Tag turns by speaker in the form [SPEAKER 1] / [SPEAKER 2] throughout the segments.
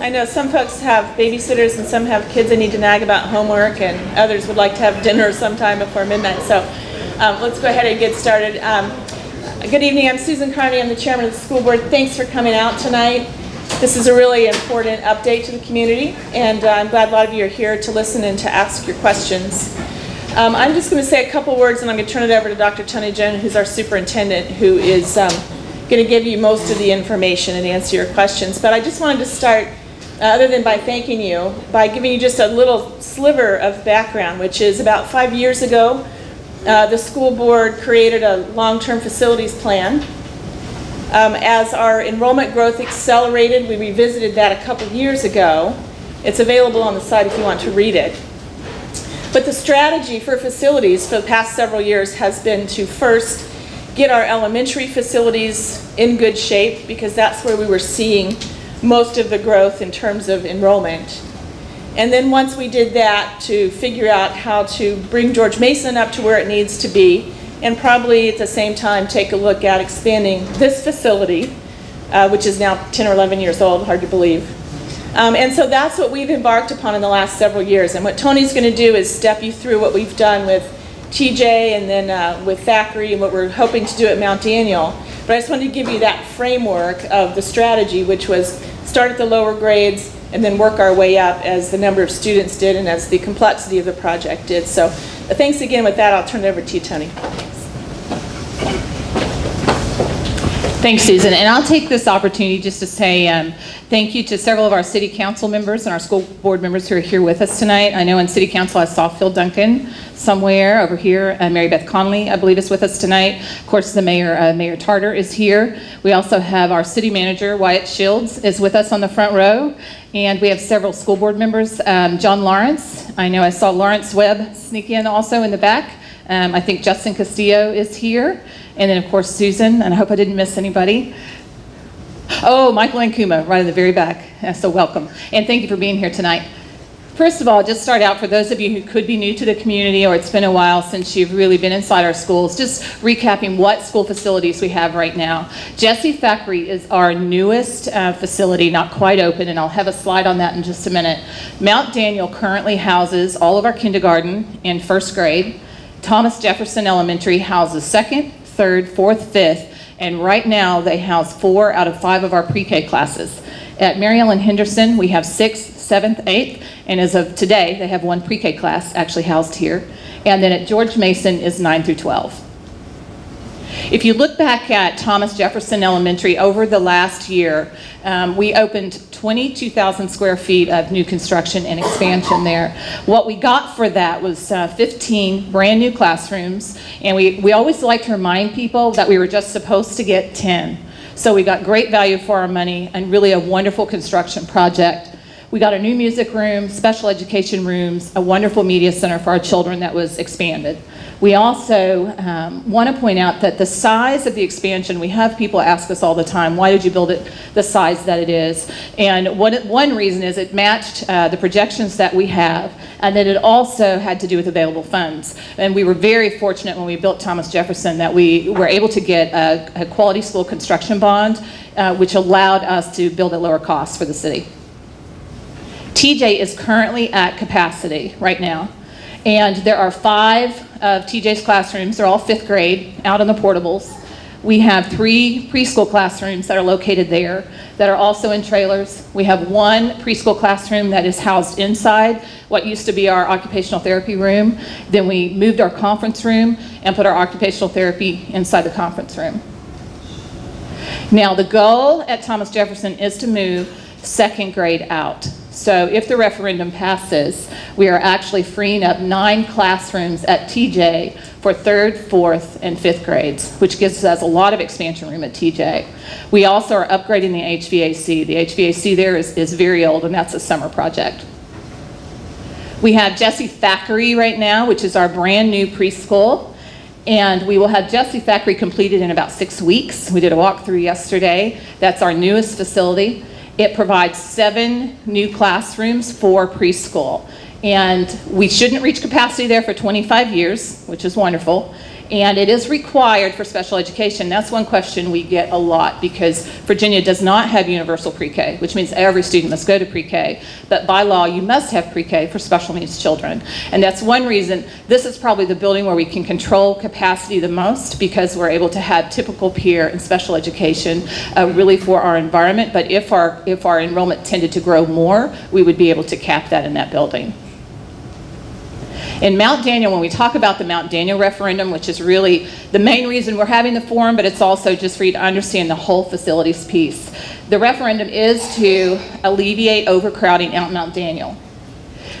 [SPEAKER 1] I know some folks have babysitters and some have kids they need to nag about homework and others would like to have dinner sometime before midnight. So um, let's go ahead and get started. Um, good evening, I'm Susan Kearney, I'm the chairman of the school board. Thanks for coming out tonight. This is a really important update to the community and uh, I'm glad a lot of you are here to listen and to ask your questions. Um, I'm just going to say a couple words and I'm going to turn it over to Dr. Toni Jones, who's our superintendent, who is um, going to give you most of the information and answer your questions. But I just wanted to start, other than by thanking you, by giving you just a little sliver of background, which is about five years ago, uh, the school board created a long-term facilities plan. Um, as our enrollment growth accelerated, we revisited that a couple years ago. It's available on the site if you want to read it. But the strategy for facilities for the past several years has been to first get our elementary facilities in good shape because that's where we were seeing most of the growth in terms of enrollment. And then once we did that, to figure out how to bring George Mason up to where it needs to be, and probably at the same time take a look at expanding this facility, uh, which is now 10 or 11 years old, hard to believe. Um, and so that's what we've embarked upon in the last several years. And what Toni's going to do is step you through what we've done with TJ and then uh, with Thackrey and what we're hoping to do at Mount Daniel. But I just wanted to give you that framework of the strategy, which was start at the lower grades and then work our way up as the number of students did and as the complexity of the project did. So uh, thanks again. With that, I'll turn it over to you, Toni.
[SPEAKER 2] Thanks, Susan. And I'll take this opportunity just to say um, thank you to several of our city council members and our school board members who are here with us tonight. I know in city council I saw Phil Duncan somewhere over here. Uh, Mary Beth Conley, I believe, is with us tonight. Of course, the mayor, uh, Mayor Tarter, is here. We also have our city manager, Wyatt Shields, is with us on the front row. And we have several school board members. Um, John Lawrence, I know I saw Lawrence Webb sneak in also in the back. Um, I think Justin Castillo is here. And then, of course, Susan, and I hope I didn't miss anybody. Oh, Michael and Kuma, right in the very back. So welcome. And thank you for being here tonight. First of all, just start out for those of you who could be new to the community or it's been a while since you've really been inside our schools, just recapping what school facilities we have right now. Jessie Thackrey is our newest uh, facility, not quite open, and I'll have a slide on that in just a minute. Mount Daniel currently houses all of our kindergarten and first grade. Thomas Jefferson Elementary houses second, third, fourth, fifth, and right now they house four out of five of our pre-K classes. At Mary Ellen Henderson, we have sixth, seventh, eighth, and as of today, they have one pre-K class actually housed here. And then at George Mason is nine through 12. If you look back at Thomas Jefferson Elementary over the last year, um, we opened 22,000 square feet of new construction and expansion there. What we got for that was uh, 15 brand new classrooms, and we, we always like to remind people that we were just supposed to get 10. So we got great value for our money and really a wonderful construction project. We got a new music room, special education rooms, a wonderful media center for our children that was expanded. We also um, want to point out that the size of the expansion, we have people ask us all the time, why did you build it the size that it is? And one, one reason is it matched uh, the projections that we have, and then it also had to do with available funds. And we were very fortunate when we built Thomas Jefferson that we were able to get a, a quality school construction bond, uh, which allowed us to build at lower cost for the city. TJ is currently at capacity right now. And there are five of TJ's classrooms. They're all fifth grade out in the portables. We have three preschool classrooms that are located there that are also in trailers. We have one preschool classroom that is housed inside what used to be our occupational therapy room. Then we moved our conference room and put our occupational therapy inside the conference room. Now the goal at Thomas Jefferson is to move second grade out. So if the referendum passes, we are actually freeing up nine classrooms at TJ for third, fourth, and fifth grades, which gives us a lot of expansion room at TJ. We also are upgrading the HVAC. The HVAC there is, is very old, and that's a summer project. We have Jessie Thackrey right now, which is our brand new preschool. And we will have Jessie Thackrey completed in about six weeks. We did a walkthrough yesterday. That's our newest facility. It provides seven new classrooms for preschool. And we shouldn't reach capacity there for 25 years, which is wonderful. And it is required for special education. That's one question we get a lot because Virginia does not have universal pre-K, which means every student must go to pre-K. But by law, you must have pre-K for special needs children. And that's one reason this is probably the building where we can control capacity the most because we're able to have typical peer and special education uh, really for our environment. But if our, if our enrollment tended to grow more, we would be able to cap that in that building. In Mount Daniel, when we talk about the Mount Daniel referendum, which is really the main reason we're having the forum, but it's also just for you to understand the whole facilities piece. The referendum is to alleviate overcrowding out Mount Daniel.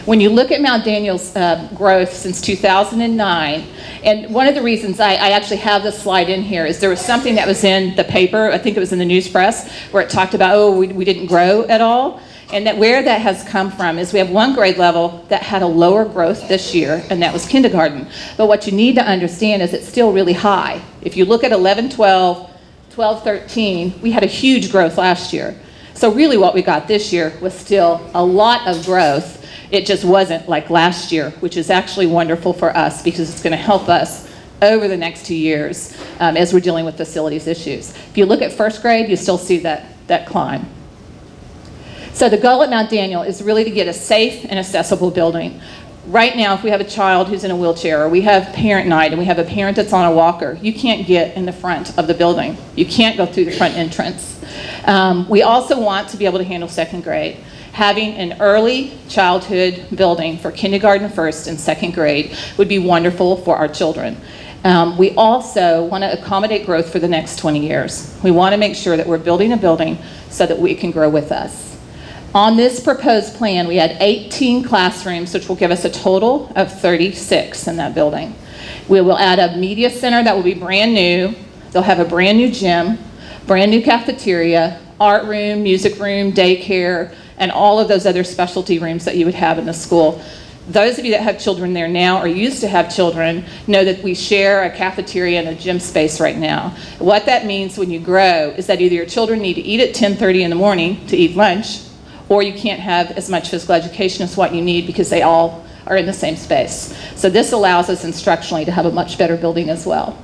[SPEAKER 2] When you look at Mount Daniel's uh, growth since 2009, and one of the reasons I, I, actually have this slide in here is there was something that was in the paper, I think it was in the news press, where it talked about, oh, we, we didn't grow at all. And that where that has come from is we have one grade level that had a lower growth this year, and that was kindergarten. But what you need to understand is it's still really high. If you look at 11, 12, 12, 13, we had a huge growth last year. So really what we got this year was still a lot of growth. It just wasn't like last year, which is actually wonderful for us because it's going to help us over the next two years um, as we're dealing with facilities issues. If you look at first grade, you still see that, that climb. So the goal at Mount Daniel is really to get a safe and accessible building. Right now, if we have a child who's in a wheelchair, or we have parent night, and we have a parent that's on a walker, you can't get in the front of the building. You can't go through the front entrance. Um, we also want to be able to handle second grade. Having an early childhood building for kindergarten, first, and second grade would be wonderful for our children. Um, we also want to accommodate growth for the next 20 years. We want to make sure that we're building a building so that we can grow with us. On this proposed plan, we had 18 classrooms, which will give us a total of 36 in that building. We will add a media center that will be brand new. They'll have a brand new gym, brand new cafeteria, art room, music room, daycare, and all of those other specialty rooms that you would have in the school. Those of you that have children there now or used to have children know that we share a cafeteria and a gym space right now. What that means when you grow is that either your children need to eat at 10:30 in the morning to eat lunch or you can't have as much physical education as what you need because they all are in the same space. So this allows us instructionally to have a much better building as well.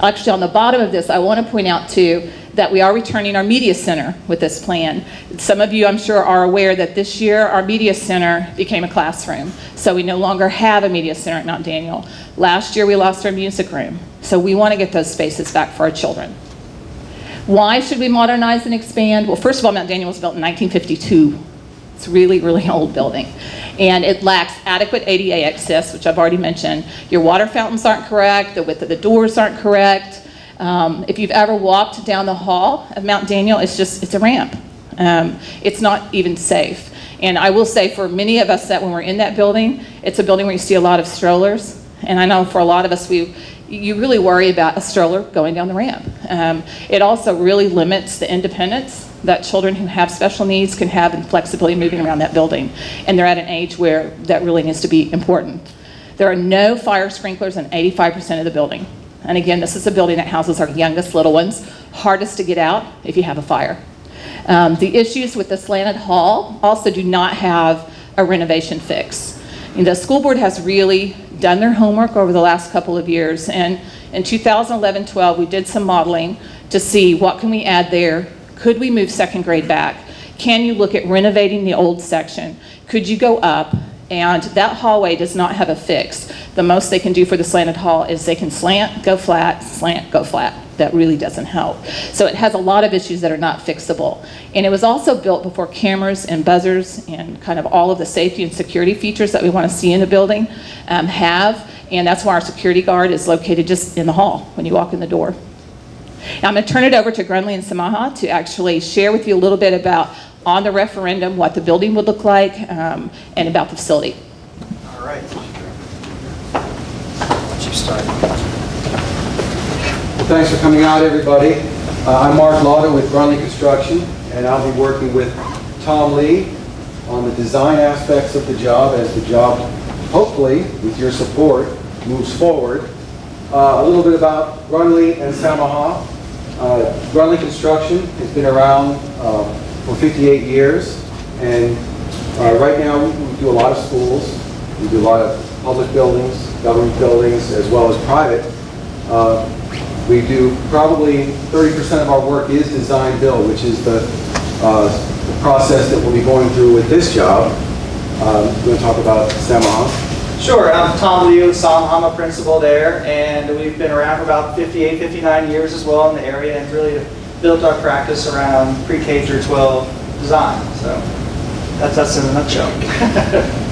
[SPEAKER 2] Actually, on the bottom of this, I want to point out too that we are returning our media center with this plan. Some of you, I'm sure, are aware that this year our media center became a classroom. So we no longer have a media center at Mount Daniel. Last year we lost our music room. So we want to get those spaces back for our children. Why should we modernize and expand? Well, first of all, Mount Daniel was built in 1952. It's really, really old building. And it lacks adequate ADA access, which I've already mentioned. Your water fountains aren't correct, the width of the doors aren't correct. Um, if you've ever walked down the hall of Mount Daniel, it's just, it's a ramp. Um, it's not even safe. And I will say for many of us that when we're in that building, it's a building where you see a lot of strollers. And I know for a lot of us, we you really worry about a stroller going down the ramp. Um, it also really limits the independence that children who have special needs can have and flexibility moving around that building. And they're at an age where that really needs to be important. There are no fire sprinklers in 85% of the building. And again, this is a building that houses our youngest little ones, hardest to get out if you have a fire. Um, the issues with the slanted hall also do not have a renovation fix. And the school board has really done their homework over the last couple of years. And in 2011-12, we did some modeling to see what can we add there. Could we move second grade back? Can you look at renovating the old section? Could you go up? And that hallway does not have a fix. The most they can do for the slanted hall is they can slant, go flat, slant, go flat that really doesn't help. So it has a lot of issues that are not fixable. And it was also built before cameras and buzzers and kind of all of the safety and security features that we want to see in a building um, have. And that's why our security guard is located just in the hall when you walk in the door. Now I'm going to turn it over to Grunley and Samaha to actually share with you a little bit about on the referendum what the building would look like um, and about the facility.
[SPEAKER 3] All right. Let you start.
[SPEAKER 4] Thanks for coming out, everybody. Uh, I'm Mark Lauder with Grunley Construction, and I'll be working with Tom Lee on the design aspects of the job as the job, hopefully, with your support, moves forward. Uh, a little bit about Grunley and Samaha. Uh, Grunley Construction has been around uh, for 58 years, and uh, right now we do a lot of schools, we do a lot of public buildings, government buildings, as well as private. We do, probably 30% of our work is design build, which is the uh, the process that we'll be going through with this job. Um, You going to talk about Samaha?
[SPEAKER 3] Sure, I'm Tom Liu, Sam, I'm a principal there, and we've been around for about 58, 59 years as well in the area, and really built our practice around pre-K through 12 design. So that's us in a nutshell.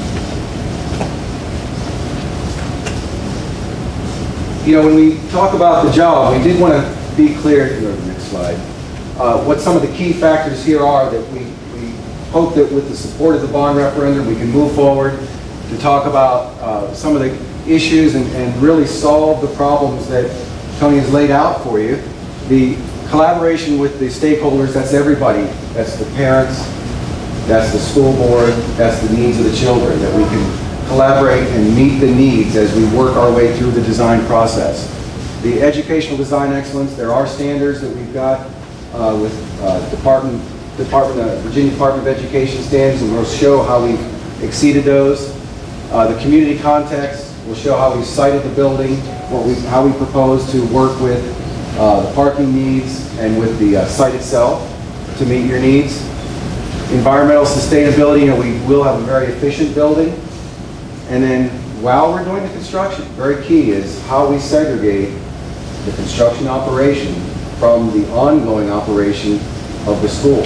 [SPEAKER 4] You know, when we talk about the job, we did want to be clear, go to the next slide, uh, what some of the key factors here are that we, we hope that with the support of the bond referendum, we can move forward to talk about uh, some of the issues and, and really solve the problems that Toni has laid out for you. The collaboration with the stakeholders, that's everybody. That's the parents, that's the school board, that's the needs of the children, that we can collaborate and meet the needs as we work our way through the design process. The educational design excellence, there are standards that we've got uh, with uh, Department, Department, uh, Virginia Department of Education standards, and we'll show how we've exceeded those. Uh, The community context will show how we sited the building, what we, how we propose to work with uh, the parking needs and with the uh, site itself to meet your needs. Environmental sustainability, you know, we will have a very efficient building. And then while we're doing the construction, very key is how we segregate the construction operation from the ongoing operation of the school.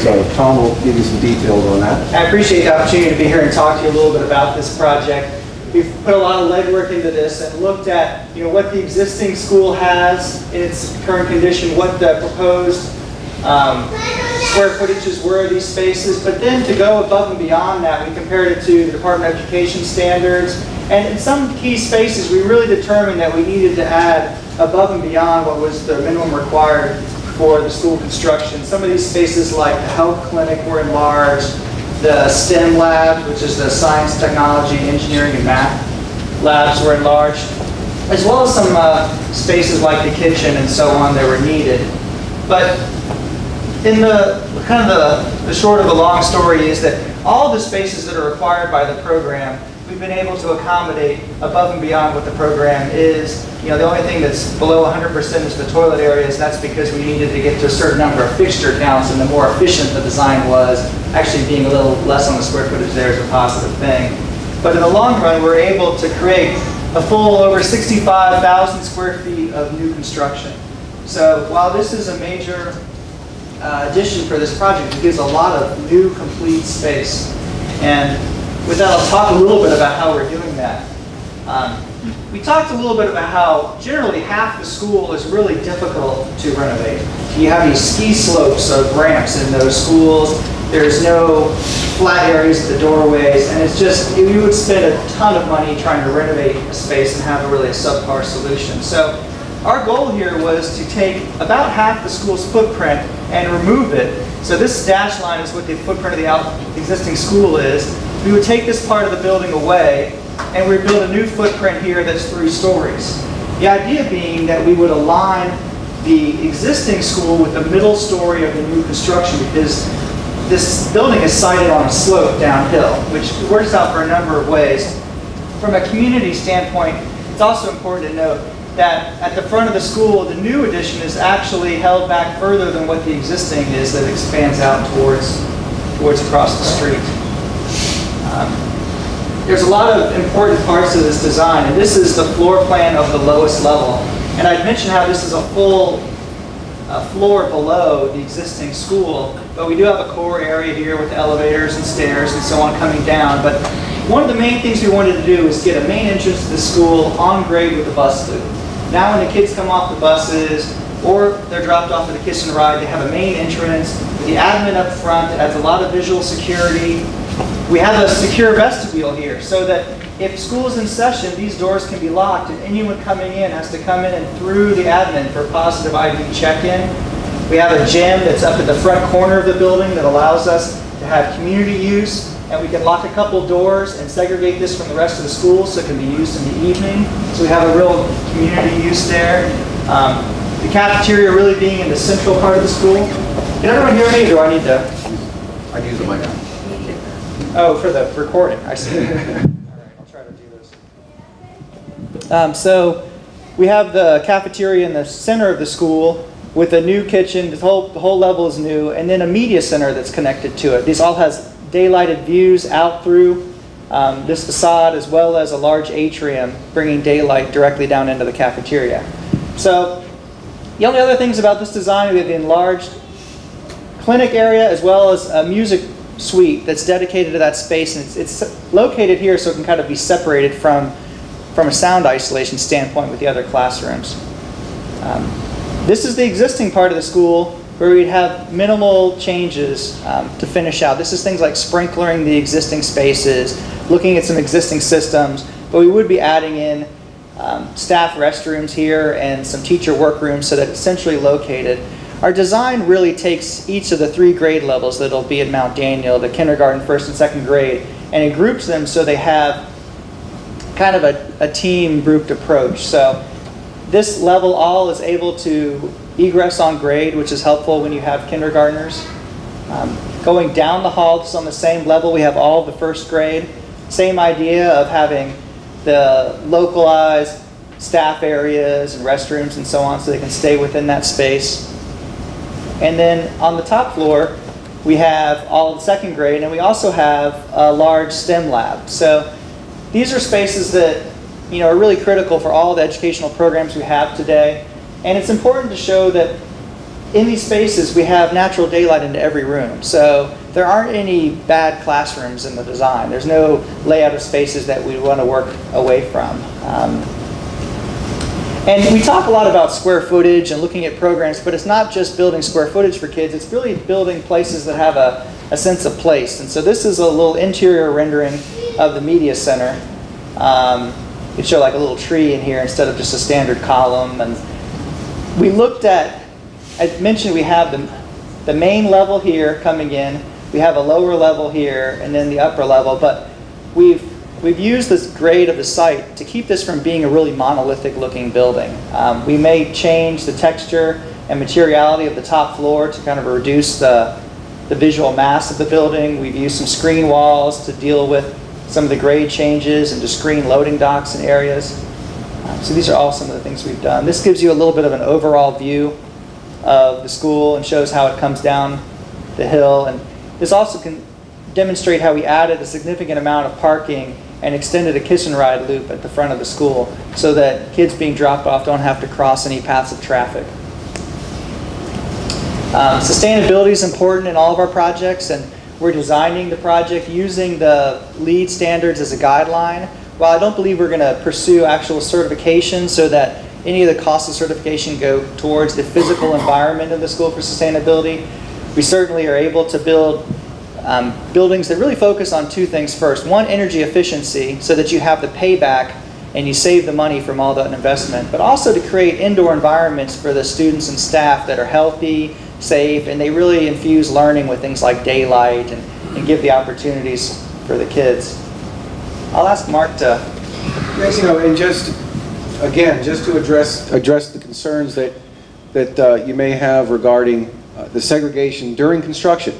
[SPEAKER 4] So Tom will give you some details on that.
[SPEAKER 3] I appreciate the opportunity to be here and talk to you a little bit about this project. We've put a lot of legwork into this and looked at, you know, what the existing school has in its current condition, what the proposed um, square footages were of these spaces, but then to go above and beyond that, we compared it to the Department of Education standards. And in some key spaces, we really determined that we needed to add above and beyond what was the minimum required for the school construction. Some of these spaces like the health clinic were enlarged, the STEM lab, which is the science, technology, engineering, and math labs were enlarged, as well as some uh, spaces like the kitchen and so on that were needed. But in the kind of the, the short of the long story is that all the spaces that are required by the program, we've been able to accommodate above and beyond what the program is. You know, the only thing that's below 100% is the toilet areas. That's because we needed to get to a certain number of fixture counts, and the more efficient the design was, actually being a little less on the square footage there is a positive thing. But in the long run, we're able to create a full over 65,000 square feet of new construction. So while this is a major uh, addition for this project. It gives a lot of new, complete space. And with that, I'll talk a little bit about how we're doing that. Um, we talked a little bit about how generally half the school is really difficult to renovate. You have these ski slopes of ramps in those schools. There's no flat areas at the doorways, and it's just, you would spend a ton of money trying to renovate a space and have a really subpar solution. So our goal here was to take about half the school's footprint and remove it. So this dash line is what the footprint of the existing school is. We would take this part of the building away and we would build a new footprint here that's three stories. The idea being that we would align the existing school with the middle story of the new construction because this building is sited on a slope downhill, which works out for a number of ways. From a community standpoint, it's also important to note that at the front of the school, the new addition is actually held back further than what the existing is that expands out towards, towards across the street. Um, there's a lot of important parts of this design, and this is the floor plan of the lowest level. And I'd mentioned how this is a full uh, floor below the existing school, but we do have a core area here with elevators and stairs and so on coming down. But one of the main things we wanted to do is get a main entrance to the school on grade with the bus loop. Now when the kids come off the buses or they're dropped off at the Kiss and Ride, they have a main entrance the admin up front that adds a lot of visual security. We have a secure vestibule here so that if school is in session, these doors can be locked and anyone coming in has to come in and through the admin for positive ID check-in. We have a gym that's up at the front corner of the building that allows us to have community use and we can lock a couple doors and segregate this from the rest of the school so it can be used in the evening. So we have a real community use there. Um, the cafeteria really being in the central part of the school. Can everyone hear me or do I need to?
[SPEAKER 4] I use the mic. now.
[SPEAKER 3] Oh, for the recording, I see. All right, I'll try to do this. Um, so we have the cafeteria in the center of the school with a new kitchen. The whole, the whole level is new, and then a media center that's connected to it. This all has daylighted views out through um, this facade as well as a large atrium bringing daylight directly down into the cafeteria. So the only other things about this design, we have the enlarged clinic area as well as a music suite that's dedicated to that space. And it's, it's located here so it can kind of be separated from, from a sound isolation standpoint with the other classrooms. Um, this is the existing part of the school where we'd have minimal changes um, to finish out. This is things like sprinklering the existing spaces, looking at some existing systems, but we would be adding in um, staff restrooms here and some teacher workrooms so that it's centrally located. Our design really takes each of the three grade levels that'll be at Mount Daniel, the kindergarten, first and second grade, and it groups them so they have kind of a, a team grouped approach. So this level all is able to egress on grade, which is helpful when you have kindergartners. Um, going down the hall, on the same level, we have all the first grade. Same idea of having the localized staff areas and restrooms and so on so they can stay within that space. And then on the top floor, we have all of the second grade, and we also have a large STEM lab. So these are spaces that you know, are really critical for all the educational programs we have today. And it's important to show that in these spaces we have natural daylight into every room. So there aren't any bad classrooms in the design. There's no layout of spaces that we want to work away from. Um, and we talk a lot about square footage and looking at programs, but it's not just building square footage for kids, it's really building places that have a, a sense of place. And so this is a little interior rendering of the media center. Um, you show like a little tree in here instead of just a standard column. And we looked at, I mentioned we have the, the main level here coming in, we have a lower level here, and then the upper level, but we've We've used this grade of the site to keep this from being a really monolithic looking building. Um, we may change the texture and materiality of the top floor to kind of reduce the, the visual mass of the building. We've used some screen walls to deal with some of the grade changes and to screen loading docks and areas. So these are all some of the things we've done. This gives you a little bit of an overall view of the school and shows how it comes down the hill. And this also can demonstrate how we added a significant amount of parking and extended a kiss and ride loop at the front of the school so that kids being dropped off don't have to cross any paths of traffic. Um, sustainability is important in all of our projects and we're designing the project using the LEED standards as a guideline. While I don't believe we're going to pursue actual certification so that any of the costs of certification go towards the physical environment of the school for sustainability, we certainly are able to build um, buildings that really focus on two things first. One, energy efficiency, so that you have the payback and you save the money from all that investment, but also to create indoor environments for the students and staff that are healthy, safe, and they really infuse learning with things like daylight and, and give the opportunities for the kids. I'll ask Mark to.
[SPEAKER 4] You know, and just, again, just to address, address the concerns that, that uh, you may have regarding uh, the segregation during construction.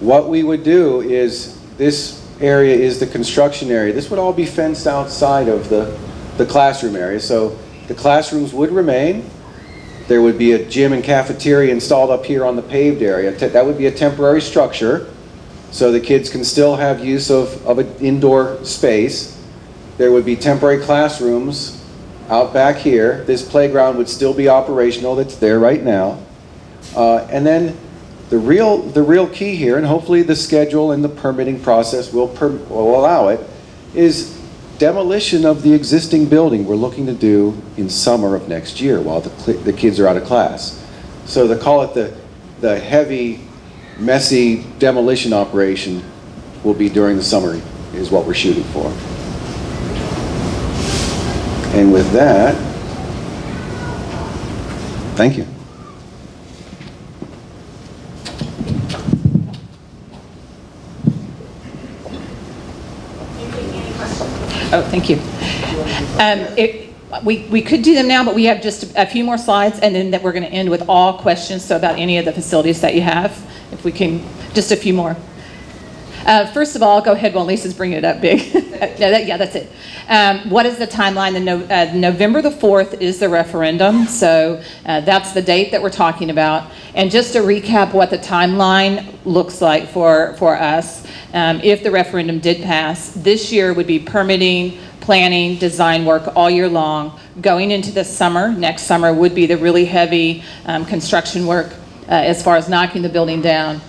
[SPEAKER 4] What we would do is, this area is the construction area. This would all be fenced outside of the, the classroom area. So the classrooms would remain. There would be a gym and cafeteria installed up here on the paved area. That would be a temporary structure. So the kids can still have use of, of an indoor space. There would be temporary classrooms out back here. This playground would still be operational that's there right now. Uh, and then the real, the real key here, and hopefully the schedule and the permitting process will, per, will allow it, is demolition of the existing building we're looking to do in summer of next year while the, the kids are out of class. So they call it the, the heavy, messy demolition operation will be during the summer is what we're shooting for. And with that, thank you.
[SPEAKER 2] Oh, thank you. Um, it, we, we could do them now, but we have just a few more slides, and then that we're going to end with all questions so about any of the facilities that you have. If we can, just a few more. Uh, First of all, go ahead while Lisa's bringing it up big. No, that- Yeah, that's it. Um, What is the timeline? The No- uh, November the 4th is the referendum, so uh, that's the date that we're talking about. And just to recap what the timeline looks like for, for us, um, if the referendum did pass, this year would be permitting, planning, design work all year long. Going into the summer, next summer would be the really heavy um, construction work uh, as far as knocking the building down.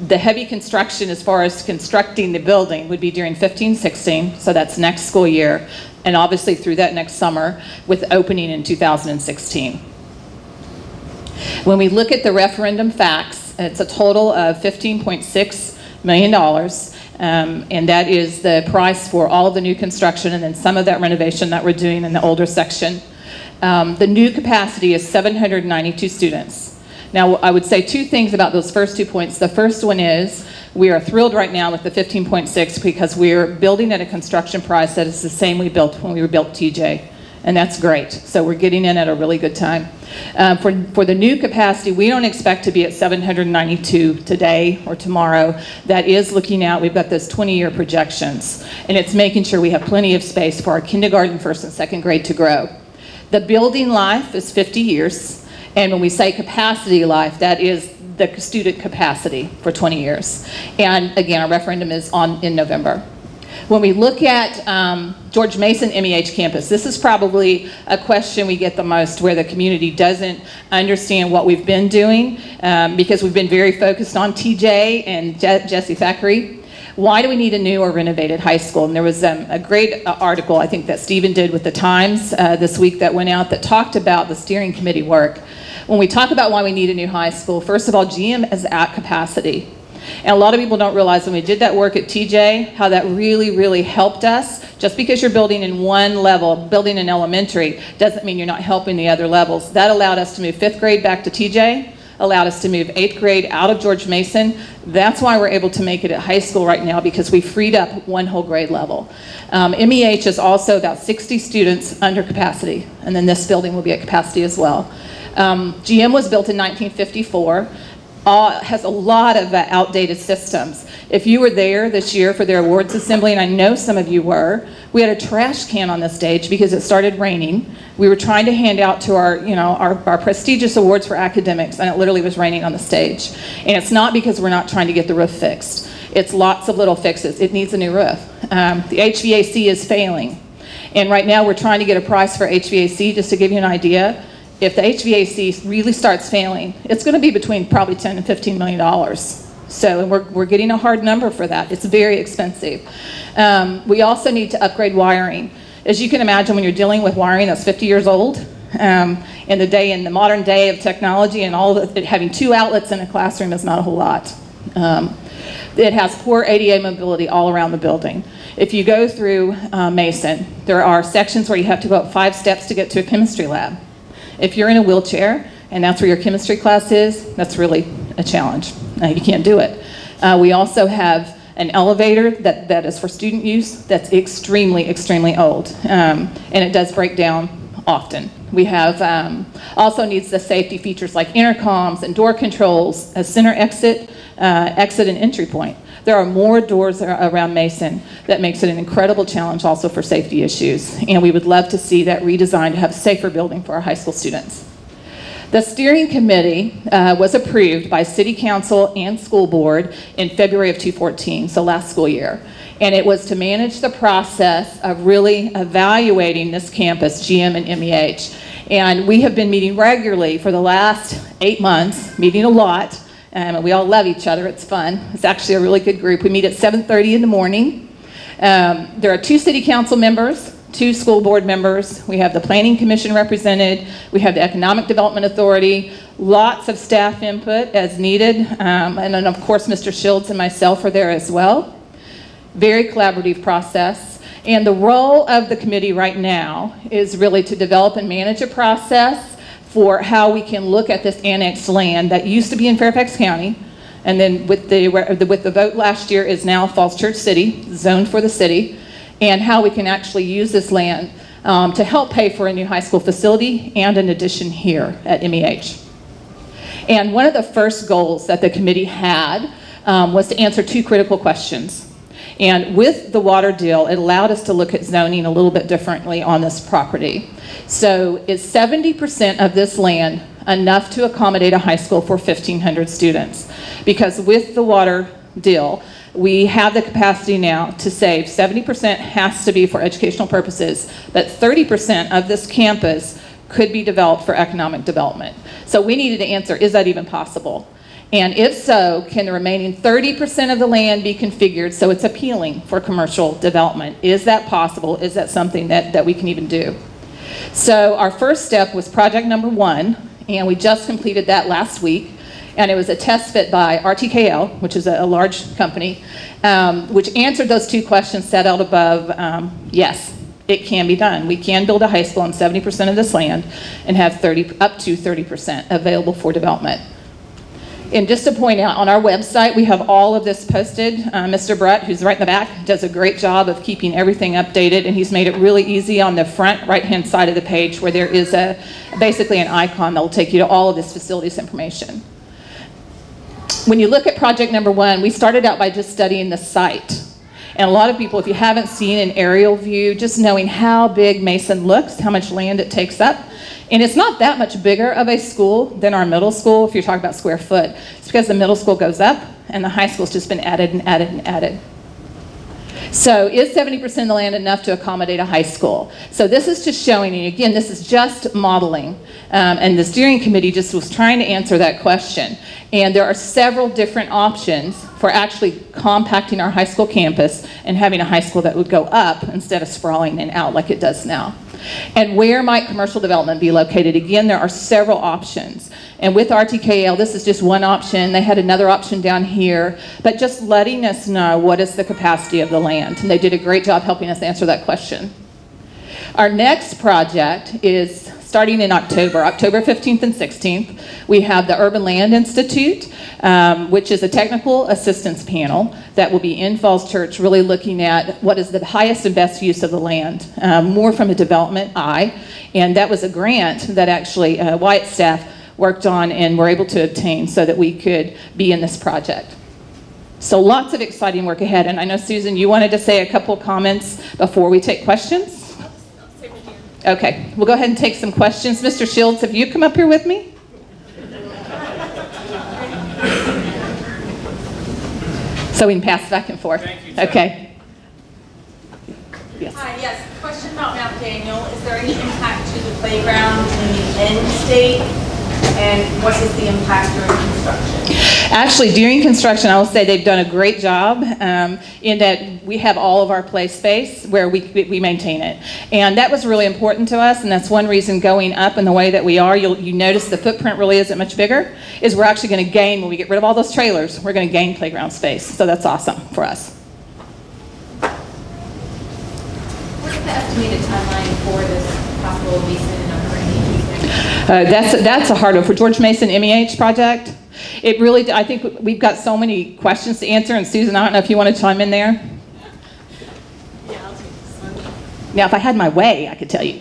[SPEAKER 2] The heavy construction as far as constructing the building would be during 15, 16, so that's next school year, and obviously through that next summer with opening in 2016. When we look at the referendum facts, it's a total of $15.6 million, um, and that is the price for all the new construction and then some of that renovation that we're doing in the older section. Um, The new capacity is 792 students. Now, I would say two things about those first two points. The first one is, we are thrilled right now with the 15.6 because we're building at a construction price that is the same we built when we were built TJ. And that's great. So we're getting in at a really good time. Uh, For, for the new capacity, we don't expect to be at 792 today or tomorrow. That is looking out, we've got those 20-year projections. And it's making sure we have plenty of space for our kindergarten, first and second grade to grow. The building life is 50 years. And when we say capacity life, that is the student capacity for 20 years. And again, our referendum is on, in November. When we look at um, George Mason MEH campus, this is probably a question we get the most where the community doesn't understand what we've been doing um, because we've been very focused on TJ and Je- Jessie Thackrey. Why do we need a new or renovated high school? And there was um, a great uh, article, I think, that Stephen did with the Times uh, this week that went out that talked about the steering committee work. When we talk about why we need a new high school, first of all, GM is at capacity. And a lot of people don't realize when we did that work at TJ, how that really, really helped us. Just because you're building in one level, building in elementary, doesn't mean you're not helping the other levels. That allowed us to move fifth grade back to TJ, allowed us to move eighth grade out of George Mason. That's why we're able to make it at high school right now because we freed up one whole grade level. Um, MEH is also about 60 students under capacity, and then this building will be at capacity as well. Um, GM was built in 1954 uh, has a lot of uh, outdated systems. If you were there this year for their awards assembly, and I know some of you were, we had a trash can on the stage because it started raining. We were trying to hand out to our, you know, our, our prestigious awards for academics, and it literally was raining on the stage. And it's not because we're not trying to get the roof fixed. It's lots of little fixes. It needs a new roof. Um, the HVAC is failing. And right now, we're trying to get a price for HVAC, just to give you an idea if the HVAC really starts failing, it's going to be between probably 10 and 15 million dollars. So we're, we're getting a hard number for that. It's very expensive. Um, we also need to upgrade wiring. As you can imagine, when you're dealing with wiring that's 50 years old, um, in the day, in the modern day of technology and all having two outlets in a classroom is not a whole lot. Um, it has poor ADA mobility all around the building. If you go through uh, Mason, there are sections where you have to go up five steps to get to a chemistry lab. If you're in a wheelchair and that's where your chemistry class is, that's really a challenge. Uh, you can't do it. Uh, we also have an elevator that, that is for student use that's extremely, extremely old, um, and it does break down often. We have um, also needs the safety features like intercoms and door controls, a center exit, uh, exit and entry point. There are more doors around Mason that makes it an incredible challenge also for safety issues. And we would love to see that redesigned to have a safer building for our high school students. The steering committee uh, was approved by City Council and School Board in February of 2014, so last school year. And it was to manage the process of really evaluating this campus, GM and MEH. And we have been meeting regularly for the last eight months, meeting a lot, um, and we all love each other. It's fun. It's actually a really good group. We meet at 7.30 in the morning. Um, there are two city council members, two school board members. We have the planning commission represented. We have the economic development authority. Lots of staff input as needed. Um, and then of course, Mr. Shields and myself are there as well. Very collaborative process. And the role of the committee right now is really to develop and manage a process for how we can look at this annexed land that used to be in Fairfax County, and then with the, with the vote last year is now Falls Church City, zoned for the city, and how we can actually use this land um, to help pay for a new high school facility and an addition here at MEH. And one of the first goals that the committee had um, was to answer two critical questions. And with the water deal, it allowed us to look at zoning a little bit differently on this property. So is 70% of this land enough to accommodate a high school for 1,500 students? Because with the water deal, we have the capacity now to save 70% has to be for educational purposes, but 30% of this campus could be developed for economic development. So we needed to answer, is that even possible? And if so, can the remaining 30% of the land be configured so it's appealing for commercial development? Is that possible? Is that something that, that we can even do? So our first step was project number one, and we just completed that last week. And it was a test fit by RTKL, which is a, a large company, um, which answered those two questions set out above. Um, yes, it can be done. We can build a high school on 70% of this land and have 30, up to 30% available for development. And just to point out, on our website, we have all of this posted. Uh, Mr. Brett, who's right in the back, does a great job of keeping everything updated, and he's made it really easy on the front right-hand side of the page where there is a basically an icon that will take you to all of this facilities information. When you look at project number one, we started out by just studying the site. And a lot of people, if you haven't seen an aerial view, just knowing how big Mason looks, how much land it takes up, and it's not that much bigger of a school than our middle school if you're talking about square foot. It's because the middle school goes up and the high school's just been added and added and added. So is 70% of the land enough to accommodate a high school? So this is just showing you, again, this is just modeling. Um, and the steering committee just was trying to answer that question. And there are several different options for actually compacting our high school campus and having a high school that would go up instead of sprawling and out like it does now. And where might commercial development be located? Again, there are several options. And with RTKL, this is just one option. They had another option down here, but just letting us know what is the capacity of the land. And they did a great job helping us answer that question. Our next project is starting in October, October 15th and 16th. We have the Urban Land Institute, um, which is a technical assistance panel that will be in Falls Church, really looking at what is the highest and best use of the land, um, more from a development eye. And that was a grant that actually uh, Wyatt staff worked on and were able to obtain so that we could be in this project. So lots of exciting work ahead. And I know, Susan, you wanted to say a couple comments before we take questions? Okay, we'll go ahead and take some questions. Mr. Shields, have you come up here with me? So we can pass back and forth.
[SPEAKER 5] Thank you,
[SPEAKER 2] Okay. Yes.
[SPEAKER 6] Hi, yes, question about Mount Daniel. Is there any impact to the playground in the end state? And what is the impact during construction?
[SPEAKER 2] Actually, during construction, I will say they've done a great job um, in that we have all of our play space where we, we maintain it. And that was really important to us, and that's one reason going up in the way that we are, you'll, you notice the footprint really isn't much bigger, is we're actually going to gain, when we get rid of all those trailers, we're going to gain playground space. So that's awesome for us.
[SPEAKER 7] What's the estimated timeline for this possible Mason and Upper MEH?
[SPEAKER 2] Uh, that's, that's a hard one. For George Mason MEH project, it really, I think we've got so many questions to answer, and Susan, I don't know if you want to chime in there?
[SPEAKER 1] Yeah, I'll take this one.
[SPEAKER 2] Now, if I had my way, I could tell you.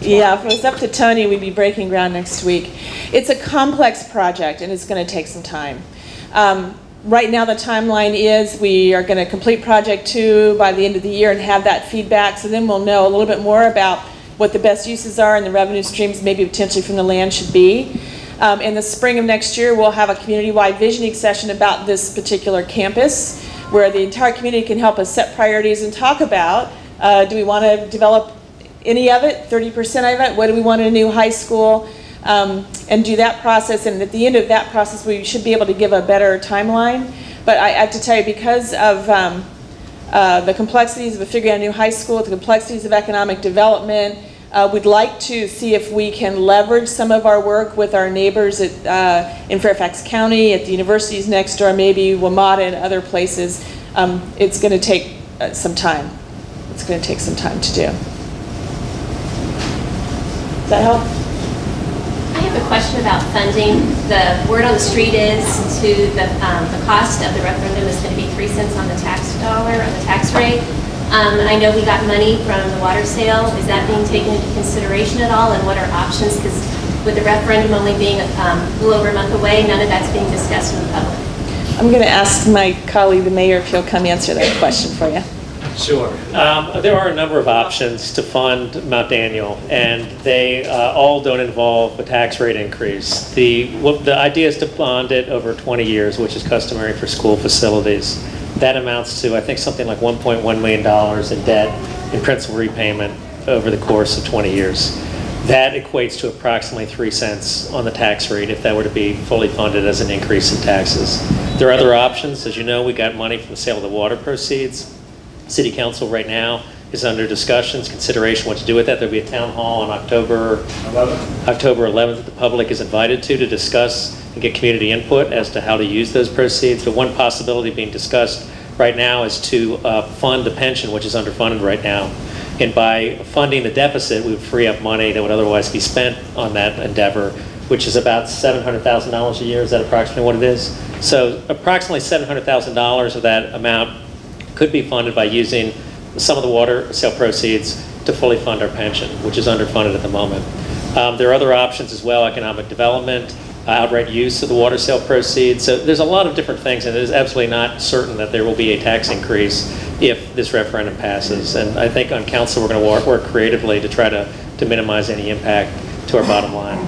[SPEAKER 1] Yeah, if it was up to Toni, we'd be breaking ground next week. It's a complex project and it's going to take some time. Um, right now, the timeline is we are going to complete project two by the end of the year and have that feedback. So then we'll know a little bit more about what the best uses are and the revenue streams, maybe potentially from the land, should be. Um, in the spring of next year, we'll have a community-wide visioning session about this particular campus, where the entire community can help us set priorities and talk about uh, do we want to develop any of it, 30% of it? What do we want in a new high school? Um, and do that process. And at the end of that process, we should be able to give a better timeline. But I have to tell you, because of um, uh, the complexities of figuring out a new high school, the complexities of economic development, uh, we'd like to see if we can leverage some of our work with our neighbors at, uh, in Fairfax County, at the universities next door, maybe WMATA and other places. Um, it's going to take uh, some time. It's going to take some time to do. Does that help?
[SPEAKER 7] A question about funding. The word on the street is to the, um, the cost of the referendum is going to be three cents on the tax dollar, on the tax rate. Um, I know we got money from the water sale. Is that being taken into consideration at all? And what are options? Because With the referendum only being um, a little over a month away, none of that's being discussed in the public.
[SPEAKER 1] I'm going to ask my colleague, the mayor, if he'll come answer that question for you.
[SPEAKER 5] Sure. Um, There are a number of options to fund Mount Daniel, and they uh, all don't involve a tax rate increase. The, what- the idea is to bond it over 20 years, which is customary for school facilities. That amounts to, I think, something like $1.1 million in debt in principal repayment over the course of 20 years. That equates to approximately 3 cents on the tax rate if that were to be fully funded as an increase in taxes. There are other options. As you know, we got money from the sale of the water proceeds. City Council right now is under discussions, consideration what to do with that. There'll be a town hall on October 11th. October 11th that the public is invited to to discuss and get community input as to how to use those proceeds. But one possibility being discussed right now is to uh, fund the pension, which is underfunded right now. And by funding the deficit, we would free up money that would otherwise be spent on that endeavor, which is about $700,000 a year. Is that approximately what it is? So approximately $700,000 of that amount could be funded by using some of the water sale proceeds to fully fund our pension, which is underfunded at the moment. Um, There are other options as well, economic development, uh, outright use of the water sale proceeds. So there's a lot of different things, and it is absolutely not certain that there will be a tax increase if this referendum passes. And I think on council, we're going to work, creatively to try to, to minimize any impact to our bottom line.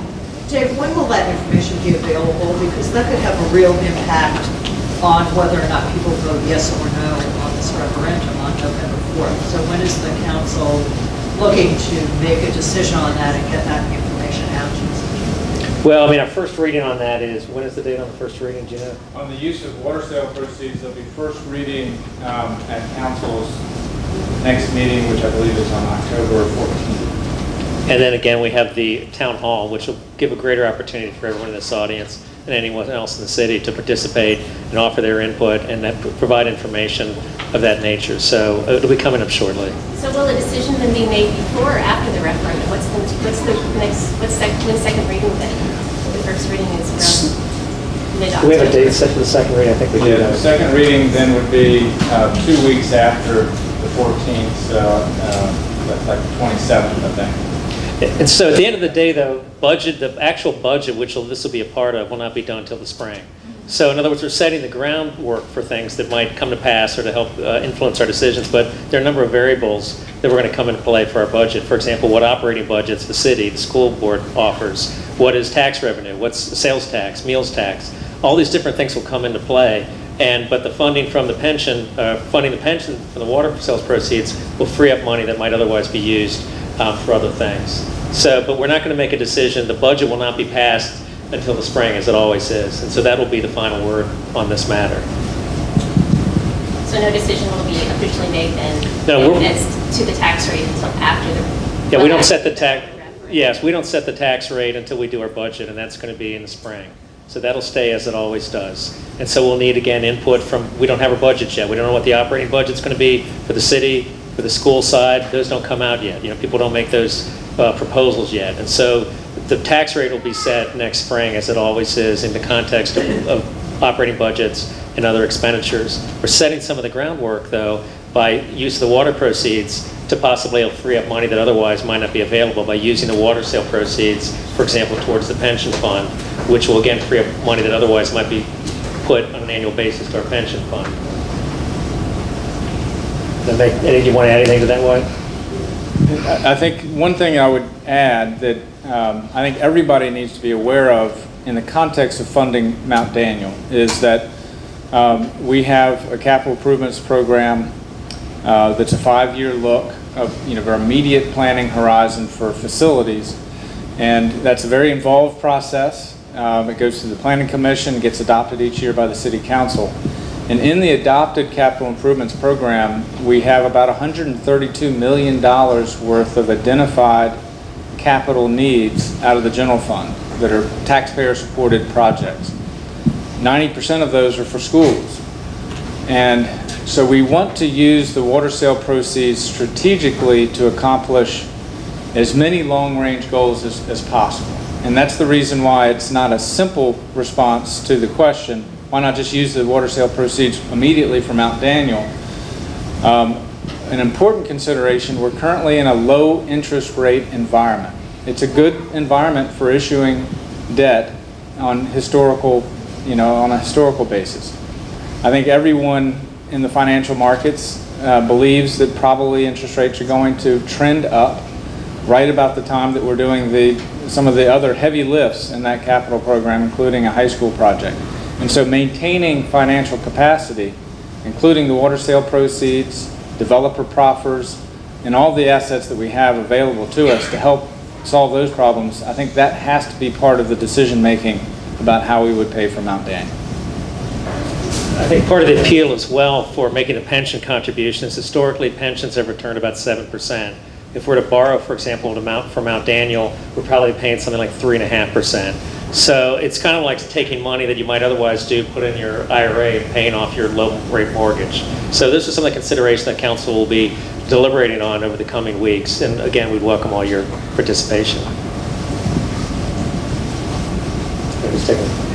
[SPEAKER 8] Dave, when will that information be available? Because that could have a real impact on whether or not people vote yes or no this referendum on November 4th. So when is the council looking to make a decision on that and get that information out to us?
[SPEAKER 5] Well, I mean, our first reading on that is, when is the date on the first reading, do you know?
[SPEAKER 9] On the use of water sale proceeds, there'll be first reading um, at council's next meeting, which I believe is on October 14th.
[SPEAKER 5] And then again, we have the town hall, which will give a greater opportunity for everyone in this audience and anyone else in the city to participate and offer their input and then provide information of that nature. So uh, it'll be coming up shortly.
[SPEAKER 7] So will a decision then be made before or after the referendum? What's the, what's the next, what's sec, when's second reading then? The first reading is around mid-October.
[SPEAKER 5] We have a date set for the second reading? I think we do.
[SPEAKER 9] Yeah, the second reading then would be uh, two weeks after the 14th, so uh, that's like the 27th, I think.
[SPEAKER 5] And so at the end of the day, though, budget, the actual budget, which this will be a part of, will not be done until the spring. So in other words, we're setting the groundwork for things that might come to pass or to help uh, influence our decisions, but there are a number of variables that we're going to come into play for our budget. For example, what operating budgets the city, the school board offers, what is tax revenue, what's sales tax, meals tax, all these different things will come into play. And, but the funding from the pension, uh, funding the pension from the water sales proceeds will free up money that might otherwise be used um, for other things. So, but we're not going to make a decision. The budget will not be passed until the spring, as it always is. And so that will be the final word on this matter.
[SPEAKER 7] So no decision will be officially made then?
[SPEAKER 5] No,
[SPEAKER 7] As to the tax rate until after the.
[SPEAKER 5] Yeah, we don't set the tax, yes, we don't set the tax rate until we do our budget, and that's going to be in the spring. So that'll stay as it always does. And so we'll need, again, input from, we don't have our budget yet. We don't know what the operating budget's going to be for the city, for the school side. Those don't come out yet. You know, people don't make those uh, proposals yet. And so the tax rate will be set next spring, as it always is, in the context of, of operating budgets and other expenditures. We're setting some of the groundwork, though, by use of the water proceeds to possibly free up money that otherwise might not be available by using the water sale proceeds, for example, towards the pension fund, which will again free up money that otherwise might be put on an annual basis to our pension fund. That make, any, you want to add anything to that?
[SPEAKER 9] I I think one thing I would add that um, I think everybody needs to be aware of in the context of funding Mount Daniel is that um, we have a capital improvements program uh, that's a five-year look of, you know, our immediate planning horizon for facilities. And that's a very involved process. Um, It goes to the planning commission, gets adopted each year by the city council. And in the adopted capital improvements program, we have about $132 million worth of identified capital needs out of the general fund that are taxpayer-supported projects. 90% of those are for schools. And so we want to use the water sale proceeds strategically to accomplish as many long-range goals as, as possible. And that's the reason why it's not a simple response to the question, why not just use the water sale proceeds immediately for Mount Daniel? Um, an important consideration, we're currently in a low interest rate environment. it's a good environment for issuing debt on historical, you know, on a historical basis. I think everyone in the financial markets uh, believes that probably interest rates are going to trend up right about the time that we're doing the, some of the other heavy lifts in that capital program, including a high school project. And so maintaining financial capacity, including the water sale proceeds, developer proffers, and all the assets that we have available to us to help solve those problems, I think that has to be part of the decision-making about how we would pay for Mount Daniel.
[SPEAKER 5] I think part of the appeal as well for making a pension contribution is historically pensions have returned about 7%. If we're to borrow, for example, to Mount, for Mount Daniel, we're probably paying something like 3.5%. So it's kind of like taking money that you might otherwise do, put in your IRA and paying off your low rate mortgage. So this is some of the consideration that council will be deliberating on over the coming weeks. And again, we'd welcome all your participation. Just take a-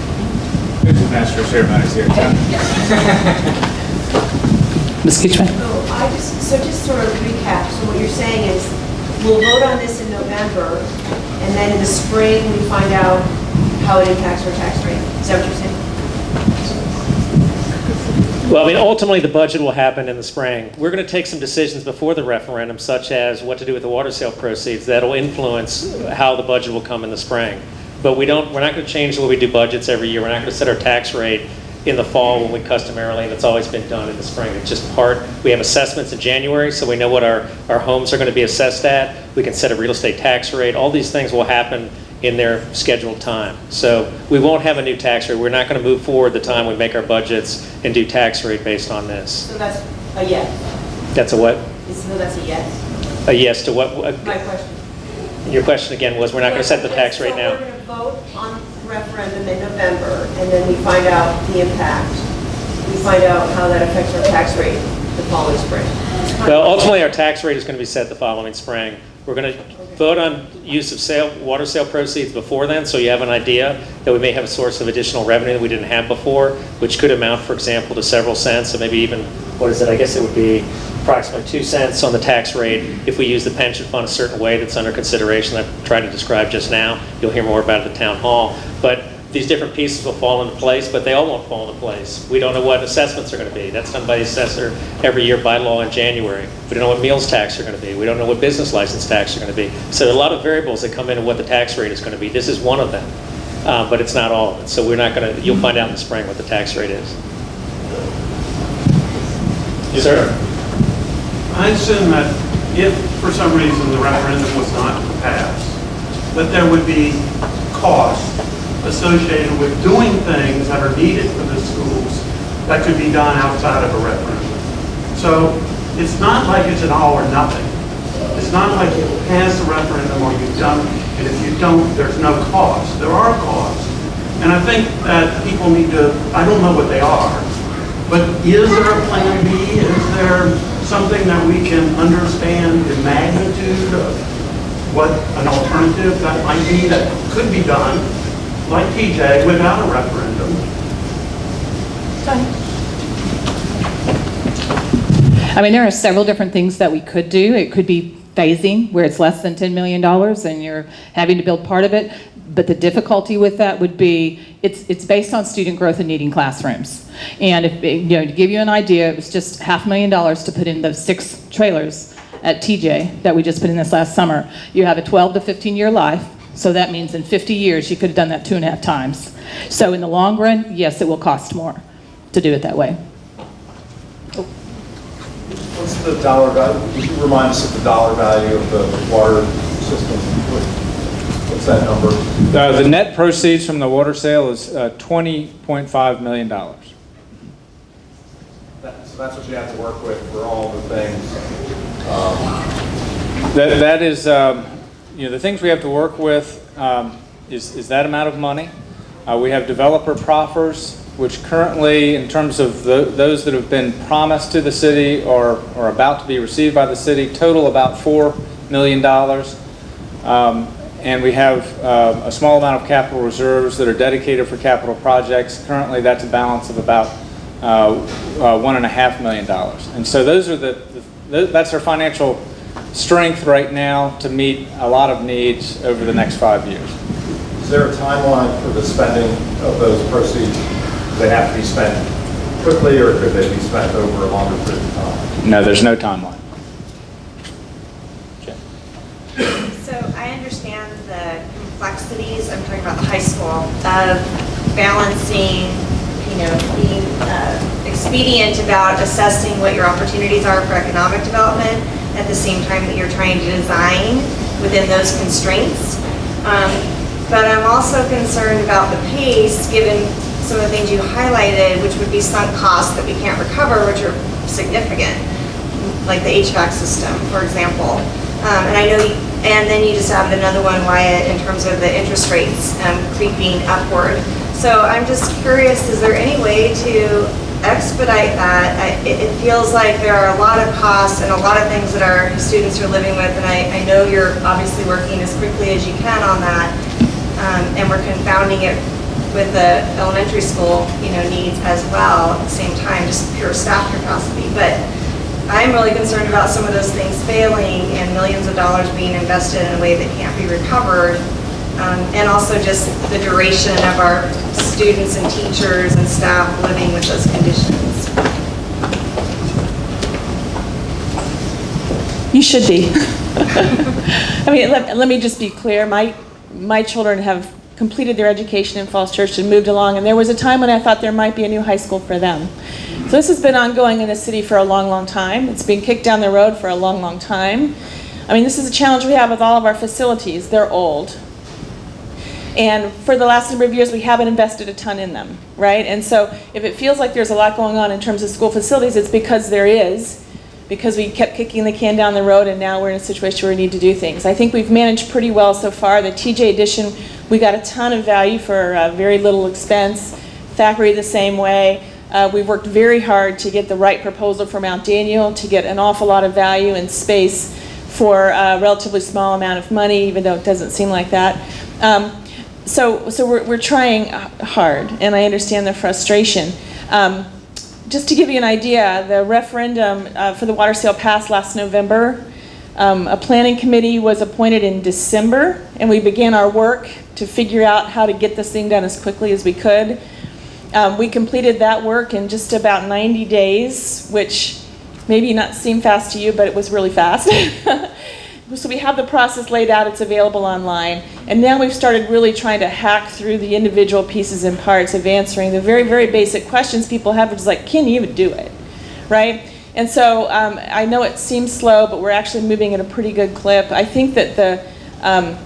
[SPEAKER 9] Master of Ceremonies here,
[SPEAKER 2] Ms. Kitchman?
[SPEAKER 10] So I just, so just sort of recap, so what you're saying is, we'll vote on this in November, and then in the spring, we find out how it impacts our tax rate. Is that what you're saying?
[SPEAKER 5] Well, I mean, ultimately, the budget will happen in the spring. We're going to take some decisions before the referendum, such as what to do with the water sale proceeds. That'll influence how the budget will come in the spring. But we don't, we're not going to change the way we do budgets every year. We're not going to set our tax rate in the fall when we customarily, and it's always been done in the spring. It's just part, we have assessments in January, so we know what our, our homes are going to be assessed at. We can set a real estate tax rate. All these things will happen in their scheduled time. So we won't have a new tax rate. We're not going to move forward the time we make our budgets and do tax rate based on this.
[SPEAKER 10] So that's a yes.
[SPEAKER 5] That's a what?
[SPEAKER 10] So that's a yes,
[SPEAKER 5] A yes to what?
[SPEAKER 10] my question.
[SPEAKER 5] Your question again was, we're not going to set the tax rate
[SPEAKER 10] So
[SPEAKER 5] now.
[SPEAKER 10] we're going to vote on referendum in November, and then we find out the impact. We find out how that affects our tax rate the following spring.
[SPEAKER 5] Well, ultimately, our tax rate is going to be set the following spring. We're going to vote on use of sale, water sale proceeds before then, so you have an idea that we may have a source of additional revenue that we didn't have before, which could amount, for example, to several cents, so maybe even, what is it, I guess it would be approximately two cents on the tax rate if we use the pension fund a certain way that's under consideration that I tried to describe just now. You'll hear more about it at the town hall. But these different pieces will fall into place, but they all won't fall into place. We don't know what assessments are going to be. That's done by the assessor every year by law in January. We don't know what meals tax are going to be. We don't know what business license tax are going to be. So there are a lot of variables that come into what the tax rate is going to be. This is one of them, uh, but it's not all of it. So we're not going to, you'll find out in the spring what the tax rate is. Yes, sir.
[SPEAKER 11] I assume that if, for some reason, the referendum was not passed, that there would be costs associated with doing things that are needed for the schools that could be done outside of a referendum. So it's not like it's an all or nothing. It's not like you pass the referendum or you don't, and if you don't, there's no cost. There are costs. And I think that people need to, I don't know what they are, but is there a plan B? Is there something that we can understand the magnitude of what an alternative that might be that could be done, like TJ, without a referendum?
[SPEAKER 2] I mean, there are several different things that we could do. It could be phasing, where it's less than $10 million and you're having to build part of it. But the difficulty with that would be, it's, it's based on student growth and needing classrooms. And if, you know, to give you an idea, it was just half a million dollars to put in those six trailers at TJ that we just put in this last summer. You have a 12 to 15 year life, so that means in 50 years, you could have done that two and a half times. So in the long run, yes, it will cost more to do it that way.
[SPEAKER 12] What's the dollar value, would you remind us of the dollar value of the water system? What's that number?
[SPEAKER 9] Uh, The net proceeds from the water sale is uh, $20.5 million.
[SPEAKER 12] That- So that's what you have to work with for all the things. Um,
[SPEAKER 9] That, that is, um, you know, the things we have to work with um, is, is that amount of money. Uh, We have developer proffers, which currently, in terms of tho- those that have been promised to the city or, are about to be received by the city, total about $4 million. Um, And we have um, a small amount of capital reserves that are dedicated for capital projects. Currently, that's a balance of about uh, uh, one and a half million dollars. And so those are the, the- that's our financial strength right now to meet a lot of needs over the next five years.
[SPEAKER 12] Is there a timeline for the spending of those proceeds? Do they have to be spent quickly, or could they be spent over a longer period of time?
[SPEAKER 9] No, there's no timeline.
[SPEAKER 10] So I understand the complexities, I'm talking about the high school, of balancing, you know, being uh, expedient about assessing what your opportunities are for economic development at the same time that you're trying to design within those constraints. Um, But I'm also concerned about the pace, given some of the things you highlighted, which would be sunk costs that we can't recover, which are significant like the HVAC system, for example. Um, and I know, you- and then you just added another one, Wyatt, in terms of the interest rates um, creeping upward. So I'm just curious, is there any way to expedite that? I- It, feels like there are a lot of costs and a lot of things that our students are living with, and I, I know you're obviously working as quickly as you can on that. Um, and we're confounding it with the elementary school, you know, needs as well at the same time, just pure staff capacity. But I'm really concerned about some of those things failing and millions of dollars being invested in a way that can't be recovered. Um, And also just the duration of our students and teachers and staff living with those conditions.
[SPEAKER 1] You should be. I mean, let, let me just be clear. My, my children have completed their education in Falls Church and moved along, and there was a time when I thought there might be a new high school for them. So this has been ongoing in the city for a long, long time. It's been kicked down the road for a long, long time. I mean, this is a challenge we have with all of our facilities. They're old. And for the last number of years, we haven't invested a ton in them, right? And so if it feels like there's a lot going on in terms of school facilities, it's because there is, because we kept kicking the can down the road and now we're in a situation where we need to do things. I think we've managed pretty well so far. The TJ edition, we got a ton of value for uh, very little expense. Thackrey the same way. Uh, we've worked very hard to get the right proposal for Mount Daniel, to get an awful lot of value and space for a relatively small amount of money, even though it doesn't seem like that. Um, so, so we're, we're trying hard, and I understand the frustration. Um, just to give you an idea, the referendum uh, for the water sale passed last November. Um, a planning committee was appointed in December, and we began our work to figure out how to get this thing done as quickly as we could. Um, we completed that work in just about 90 days, which maybe not seem fast to you, but it was really fast. so we have the process laid out, it's available online. And now we've started really trying to hack through the individual pieces and parts of answering the very, very basic questions people have, which is like, can you even do it? Right? And so um, I know it seems slow, but we're actually moving at a pretty good clip. I think that the um,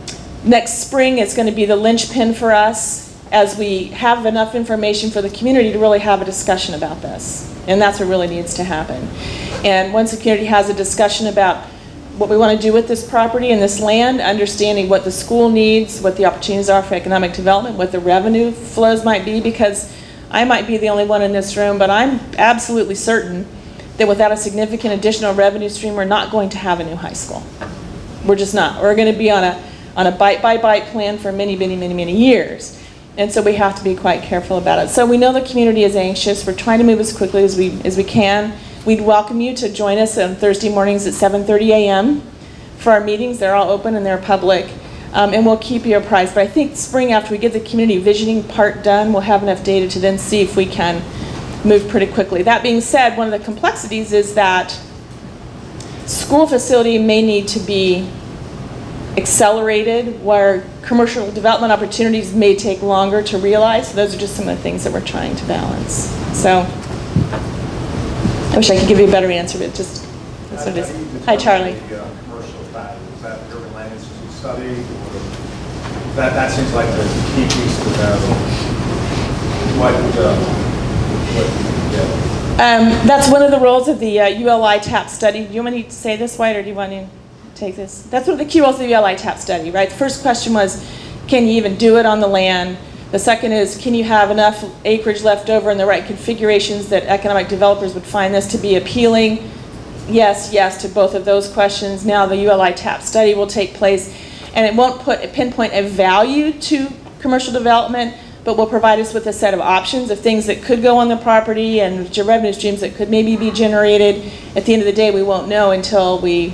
[SPEAKER 1] next spring is going to be the linchpin for us as we have enough information for the community to really have a discussion about this. And that's what really needs to happen. And once the community has a discussion about what we want to do with this property and this land, understanding what the school needs, what the opportunities are for economic development, what the revenue flows might be, because I might be the only one in this room, but I'm absolutely certain that without a significant additional revenue stream, we're not going to have a new high school. We're just not. We're going to be on a, on a bite-by-bite plan for many, many, many, many years. And so we have to be quite careful about it. So we know the community is anxious. We're trying to move as quickly as we, as we can. We'd welcome you to join us on Thursday mornings at 7.30 a.m. for our meetings. They're all open and they're public. Um, and we'll keep you apprised. But I think spring, after we get the community visioning part done, we'll have enough data to then see if we can move pretty quickly. That being said, one of the complexities is that school facility may need to be accelerated where commercial development opportunities may take longer to realize. So those are just some of the things that we're trying to balance. So I wish I could give you a better answer, but just that's what it is. Hi, Charlie.
[SPEAKER 12] The uh, commercial is that Urban Land Institute study? or That, that seems like the key piece to that. What, uh, what, yeah.
[SPEAKER 1] Um, that's one of the roles of the uh, ULI TAP study. Do you want me to say this, Wyatt, or do you want to take this? That's one of the key roles of the ULI TAP study, right? The first question was, can you even do it on the land? The second is, can you have enough acreage left over in the right configurations that economic developers would find this to be appealing? Yes, yes to both of those questions. Now the ULI TAP study will take place, and it won't put a pinpoint a value to commercial development, but will provide us with a set of options of things that could go on the property and revenue streams that could maybe be generated. At the end of the day, we won't know until we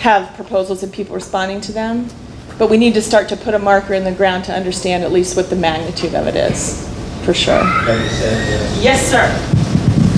[SPEAKER 1] have proposals and people responding to them. But we need to start to put a marker in the ground to understand at least what the magnitude of it is, for sure. Yes, sir.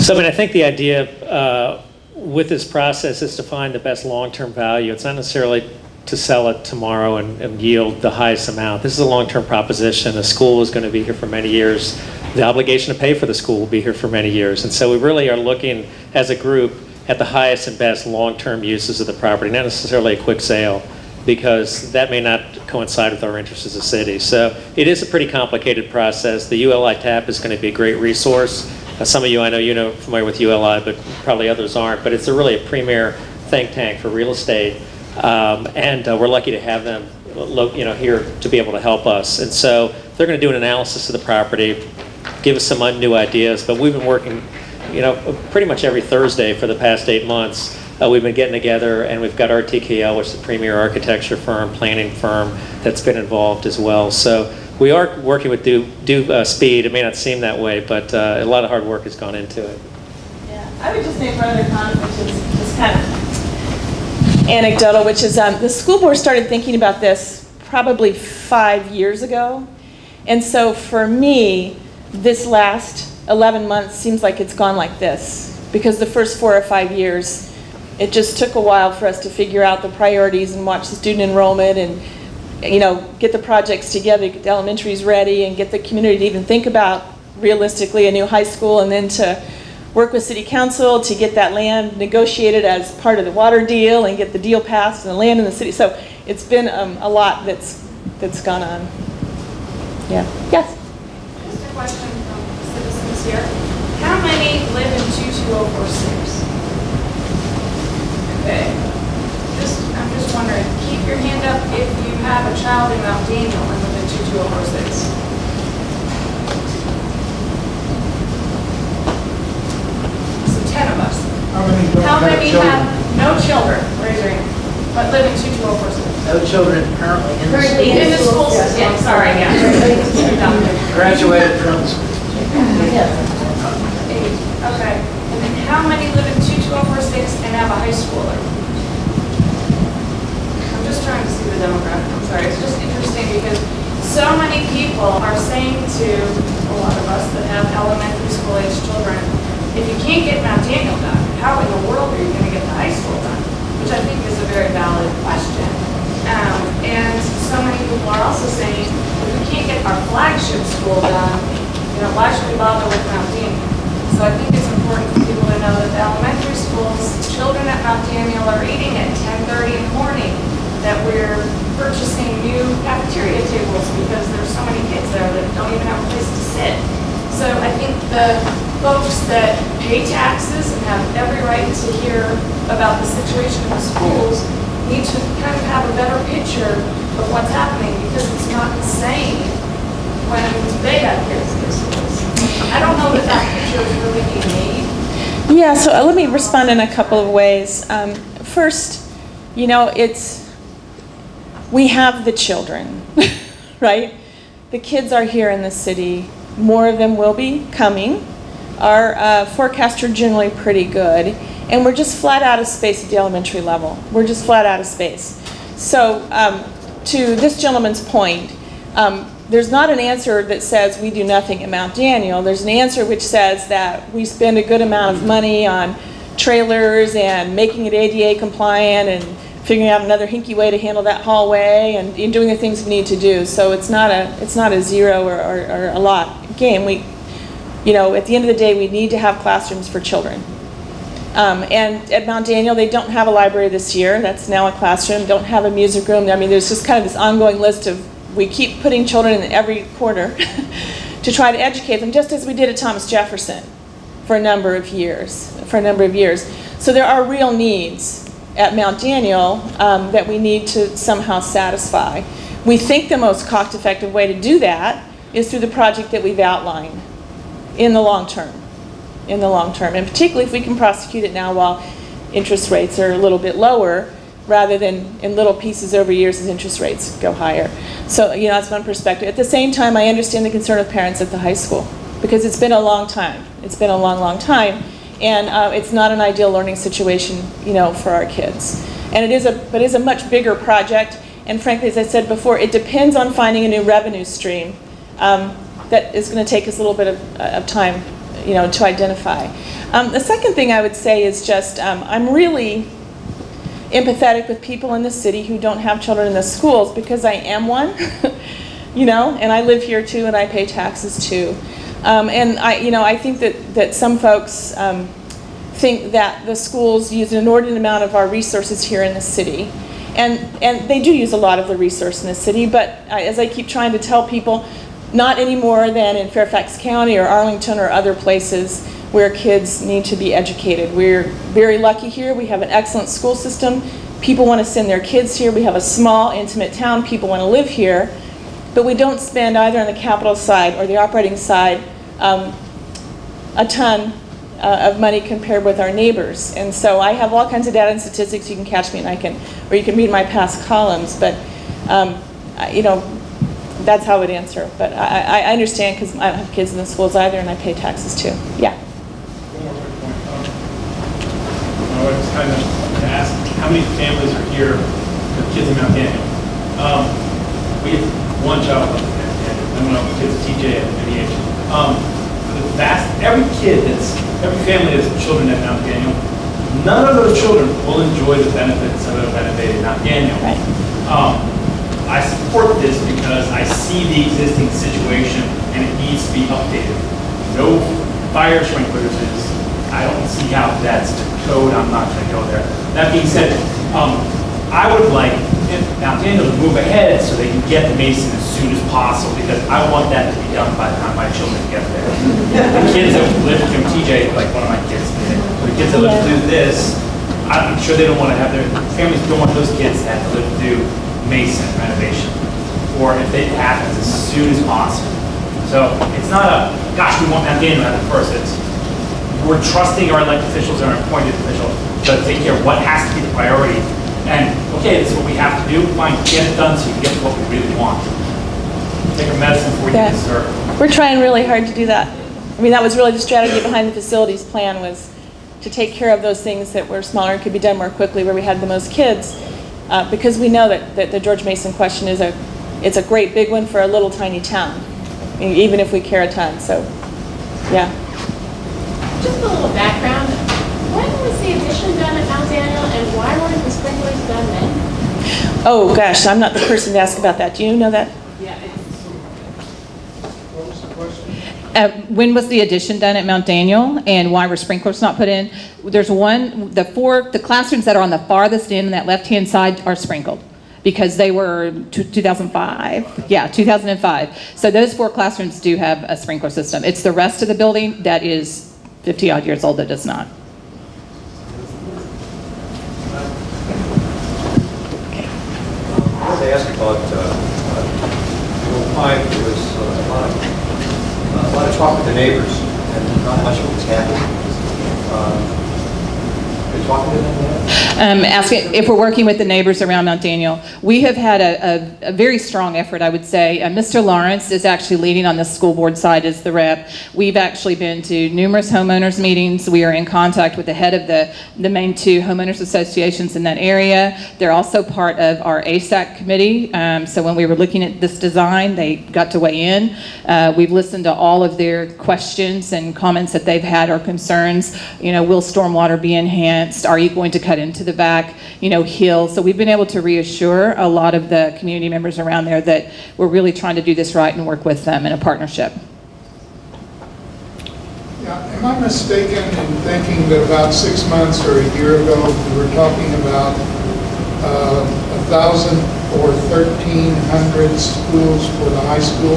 [SPEAKER 5] So, I mean, I think the idea uh, with this process is to find the best long-term value. It's not necessarily to sell it tomorrow and, and yield the highest amount. This is a long-term proposition. The school is going to be here for many years. The obligation to pay for the school will be here for many years. And so we really are looking as a group at the highest and best long-term uses of the property, not necessarily a quick sale, because that may not coincide with our interests as a city. So it is a pretty complicated process. The ULI TAP is going to be a great resource. Uh, some of you, I know you know familiar with ULI, but probably others aren't. But it's a really a premier think tank for real estate, um, and uh, we're lucky to have them, you know, here to be able to help us. And so they're going to do an analysis of the property, give us some new ideas. But we've been working, you know, pretty much every Thursday for the past eight months. Uh, we've been getting together, and we've got RTKL, which is the premier architecture firm, planning firm, that's been involved as well. So we are working with due, due uh, speed. It may not seem that way, but uh, a lot of hard work has gone into it.
[SPEAKER 1] Yeah, I would just make one other comment, which is just kind of anecdotal, which is um, the school board started thinking about this probably five years ago. And so for me, this last 11 months seems like it's gone like this. Because the first four or five years, it just took a while for us to figure out the priorities and watch the student enrollment and you know, get the projects together, get the elementaries ready, and get the community to even think about realistically a new high school, and then to work with city council to get that land negotiated as part of the water deal and get the deal passed and the land in the city. So it's been um, a lot that's that's gone on. Yeah. Yes.
[SPEAKER 6] Just a question from citizens here. How many live in 22046? Okay. Just, I'm just wondering, keep your hand up if you have a child in Mount Daniel and live in 22046. So 10 of us.
[SPEAKER 12] How many don't
[SPEAKER 6] How
[SPEAKER 12] have
[SPEAKER 6] many
[SPEAKER 12] children?
[SPEAKER 6] have no children, raise your hand, but live in 22046?
[SPEAKER 13] No children currently in the
[SPEAKER 6] Currently in the school system, yeah, sorry, yeah.
[SPEAKER 13] Graduated from school.
[SPEAKER 6] Okay, and then how many live in oh 21246 and have a high schooler? I'm just trying to see the demographic, I'm sorry, it's just interesting because so many people are saying to a lot of us that have elementary school age children, if you can't get Mount Daniel done, how in the world are you gonna get the high school done? Which I think is a very valid question. Um, and so many people are also saying, if we can't get our flagship school done, you know, why should we bother with Mount Daniel? So I think it's important to know that the elementary schools, children at Mount Daniel are eating at 10:30 in the morning, that we're purchasing new cafeteria tables because there's so many kids there that don't even have a place to sit. So I think the folks that pay taxes and have every right to hear about the situation in the schools need to kind of have a better picture of what's happening because it's not the same when they have kids in their schools. I don't know that that picture is really being made.
[SPEAKER 1] Yeah, so uh, let me respond in a couple of ways. Um, first, you know, it's, we have the children, right? The kids are here in the city. More of them will be coming. Our uh, forecasts are generally pretty good. And we're just flat out of space at the elementary level. We're just flat out of space. So, um, to this gentleman's point, um, there's not an answer that says we do nothing at Mount Daniel. There's an answer which says that we spend a good amount of money on trailers and making it ADA compliant and figuring out another hinky way to handle that hallway and, doing the things we need to do. So it's not a it's not a zero or, or, or a lot game. We, you know, at the end of the day, we need to have classrooms for children. Um, and at Mount Daniel, they don't have a library this year. That's now a classroom. Don't have a music room. I mean, there's just kind of this ongoing list of we keep putting children in every corner to try to educate them, just as we did at Thomas Jefferson for a number of years. For a number of years, so there are real needs at Mount Daniel um, that we need to somehow satisfy. We think the most cost-effective way to do that is through the project that we've outlined in the long term in the long term, and particularly if we can prosecute it now while interest rates are a little bit lower, rather than in little pieces over years as interest rates go higher. So, you know, that's one perspective. At the same time, I understand the concern of parents at the high school, because it's been a long time. It's been a long, long time, and uh, it's not an ideal learning situation, you know, for our kids. And it is a, but it is a much bigger project. And frankly, as I said before, it depends on finding a new revenue stream um, that is going to take us a little bit of, of time, you know, to identify. Um, the second thing I would say is just um, I'm really empathetic with people in the city who don't have children in the schools because I am one, you know, and I live here too and I pay taxes too. Um, and I, you know, I think that, that some folks um, think that the schools use an inordinate amount of our resources here in the city. And, and they do use a lot of the resource in the city, but I, as I keep trying to tell people, not any more than in Fairfax County or Arlington or other places where kids need to be educated. We're very lucky here. We have an excellent school system. People want to send their kids here. We have a small, intimate town. People want to live here. But we don't spend either on the capital side or the operating side um, a ton uh, of money compared with our neighbors. And so I have all kinds of data and statistics. You can catch me and I can, or you can read my past columns. But, um, you know, that's how I would answer. But I, I I understand because I don't have kids in the schools either and I pay taxes too. Yeah.
[SPEAKER 13] I of to ask, how many families are here with kids in Mount Daniel? Um, we have one child in Mount Daniel, of the kids at TJ at MEH. Um, for the vast, every kid that's, every family has children at Mount Daniel, none of those children will enjoy the benefits of a renovated Mount Daniel. Um, I support this because I see the existing situation and it needs to be updated. No fire sprinklers is, I don't see how that's code, I'm not gonna go there. That being said, um, I would like Mount Daniel to move ahead so they can get the mason as soon as possible because I want that to be done by the time my children get there. The kids that live through TJ, like one of my kids did, the kids that live through this, I'm sure they don't want to have their, families don't want those kids to have to live through Mason renovation. Or if it happens as soon as possible. So it's not a, gosh, we want Mount Daniel to happen first. It's, we're trusting our elected officials and our appointed officials to take care of what has to be the priority. And, okay, this is what we have to do, fine, get it done so you can get to what we really want. Take our medicine before
[SPEAKER 1] Yeah.
[SPEAKER 13] dessert.
[SPEAKER 1] We're trying really hard to do that. I mean, that was really the strategy behind the facilities plan was to take care of those things that were smaller and could be done more quickly where we had the most kids. Uh, because we know that, that the George Mason question is a, it's a great big one for a little tiny town, even if we care a ton, so, yeah.
[SPEAKER 14] Just a little background. When was the addition done at Mount Daniel and why weren't the sprinklers done then?
[SPEAKER 1] Oh, gosh, I'm not the person to ask about that. Do you know that?
[SPEAKER 14] Yeah.
[SPEAKER 2] Uh, When was the addition done at Mount Daniel, and why were sprinklers not put in? There's one, the four, the classrooms that are on the farthest end, on that left-hand side, are sprinkled, because they were t- 2005, yeah, 2005. So those four classrooms do have a sprinkler system. It's the rest of the building that is 50-odd years old that does not.
[SPEAKER 15] I wanted to ask about, uh, uh, there was uh, a lot of, a lot of talk with the neighbors, and not much was happening. Uh, Are you talking to them yet?
[SPEAKER 2] Um, asking if we're working with the neighbors around Mount Daniel. We have had a, a, a very strong effort, I would say. Uh, Mr. Lawrence is actually leading on the school board side as the rep. We've actually been to numerous homeowners meetings. We are in contact with the head of the, the main two homeowners associations in that area. They're also part of our ASAC committee. Um, so when we were looking at this design, they got to weigh in. Uh, we've listened to all of their questions and comments that they've had or concerns. You know, will stormwater be enhanced? Are you going to cut into the back, you know, hill? So we've been able to reassure a lot of the community members around there that we're really trying to do this right and work with them in a partnership.
[SPEAKER 16] Yeah, am I mistaken in thinking that about six months or a year ago, we were talking about uh, a thousand or thirteen hundred schools for the high school?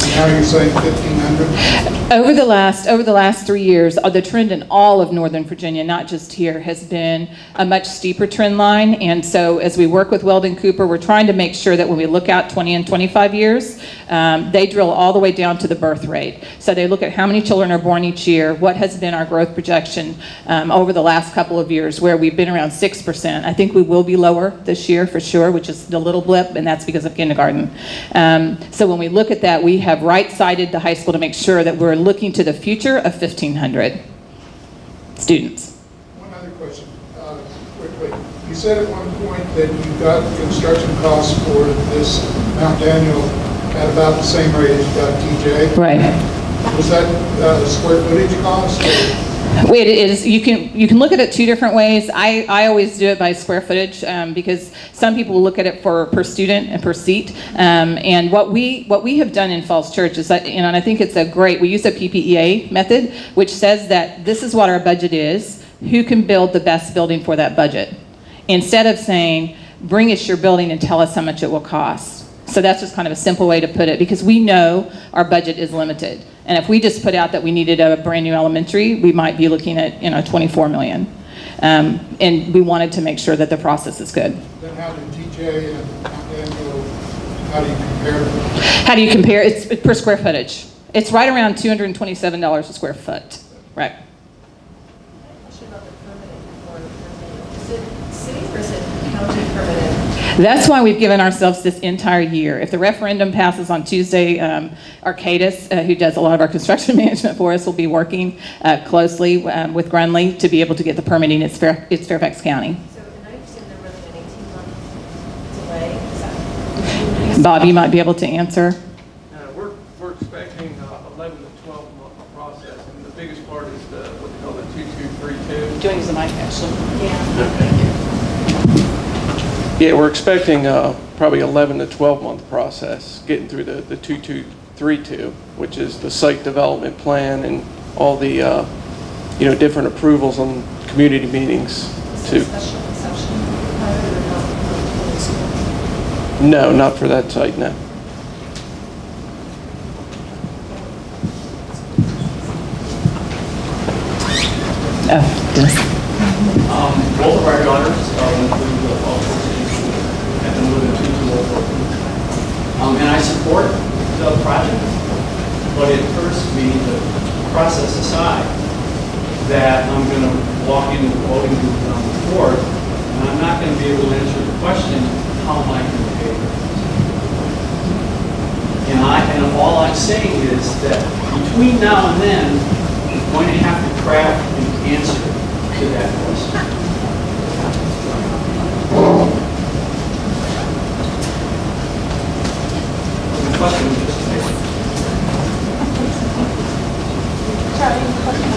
[SPEAKER 16] You're saying fifteen hundred?
[SPEAKER 2] Over the last, over the last three years, uh, the trend in all of Northern Virginia, not just here, has been a much steeper trend line. And so as we work with Weldon Cooper, we're trying to make sure that when we look out 20 and 25 years, um, they drill all the way down to the birth rate. So they look at how many children are born each year, what has been our growth projection um, over the last couple of years, where we've been around 6%. I think we will be lower this year for sure, which is a little blip, and that's because of kindergarten. Um, so when we look at that, we have right-sided the high school to make sure that we're looking to the future of 1,500 students.
[SPEAKER 16] One other question, uh, quickly. You said at one point that you got construction costs for this Mount Daniel at about the same rate as you got TJ.
[SPEAKER 2] Right.
[SPEAKER 16] Was that uh, square footage cost? or-
[SPEAKER 2] it is, you can, you can look at it two different ways. I, I always do it by square footage, um, because some people look at it for per student and per seat. Um, and what we, what we have done in Falls Church is that, you know, and I think it's a great, we use a PPEA method, which says that this is what our budget is, who can build the best building for that budget? Instead of saying, bring us your building and tell us how much it will cost. So that's just kind of a simple way to put it, because we know our budget is limited. And if we just put out that we needed a brand-new elementary, we might be looking at, you know, 24 million. Um, And we wanted to make sure that the process is good.
[SPEAKER 16] Then how did TJ and Daniel, how do you compare?
[SPEAKER 2] How do you compare? It's per square footage. It's right around $227 a square foot. Right.
[SPEAKER 14] Is it city or is it county permitted?
[SPEAKER 2] That's why we've given ourselves this entire year. If the referendum passes on Tuesday, um, Arcadis, uh, who does a lot of our construction management for us, will be working uh, closely um, with Grunley to be able to get the permitting. It's, Fair, it's Fairfax County.
[SPEAKER 14] So, and I understand there was an 18-month delay. Is that?
[SPEAKER 2] Bob, you might be able to answer.
[SPEAKER 17] Uh, We're, we're expecting uh, 11 to 12 month process, and the biggest part is the, what they call the 2232.
[SPEAKER 2] Do you want to use the mic, actually?
[SPEAKER 14] Yeah.
[SPEAKER 17] Yeah, we're expecting uh, probably 11 to 12 month process, getting through the, the 2232, which is the site development plan and all the, uh, you know, different approvals on community meetings to,
[SPEAKER 14] Special exception required or not for the school?
[SPEAKER 17] no, not for that site, no.
[SPEAKER 2] Oh, Dennis.
[SPEAKER 13] Um, both of our daughters uh, went through the Falls Church City School and then moved to two Um, and I support the project, but it occurs to me, the process aside, that I'm going to walk into the voting booth on the fourth, and I'm not going to be able to answer the question, how am I going to pay for this? And I, and all I'm saying is that between now and then, I'm going to have to craft an answer to that question. The question was just made.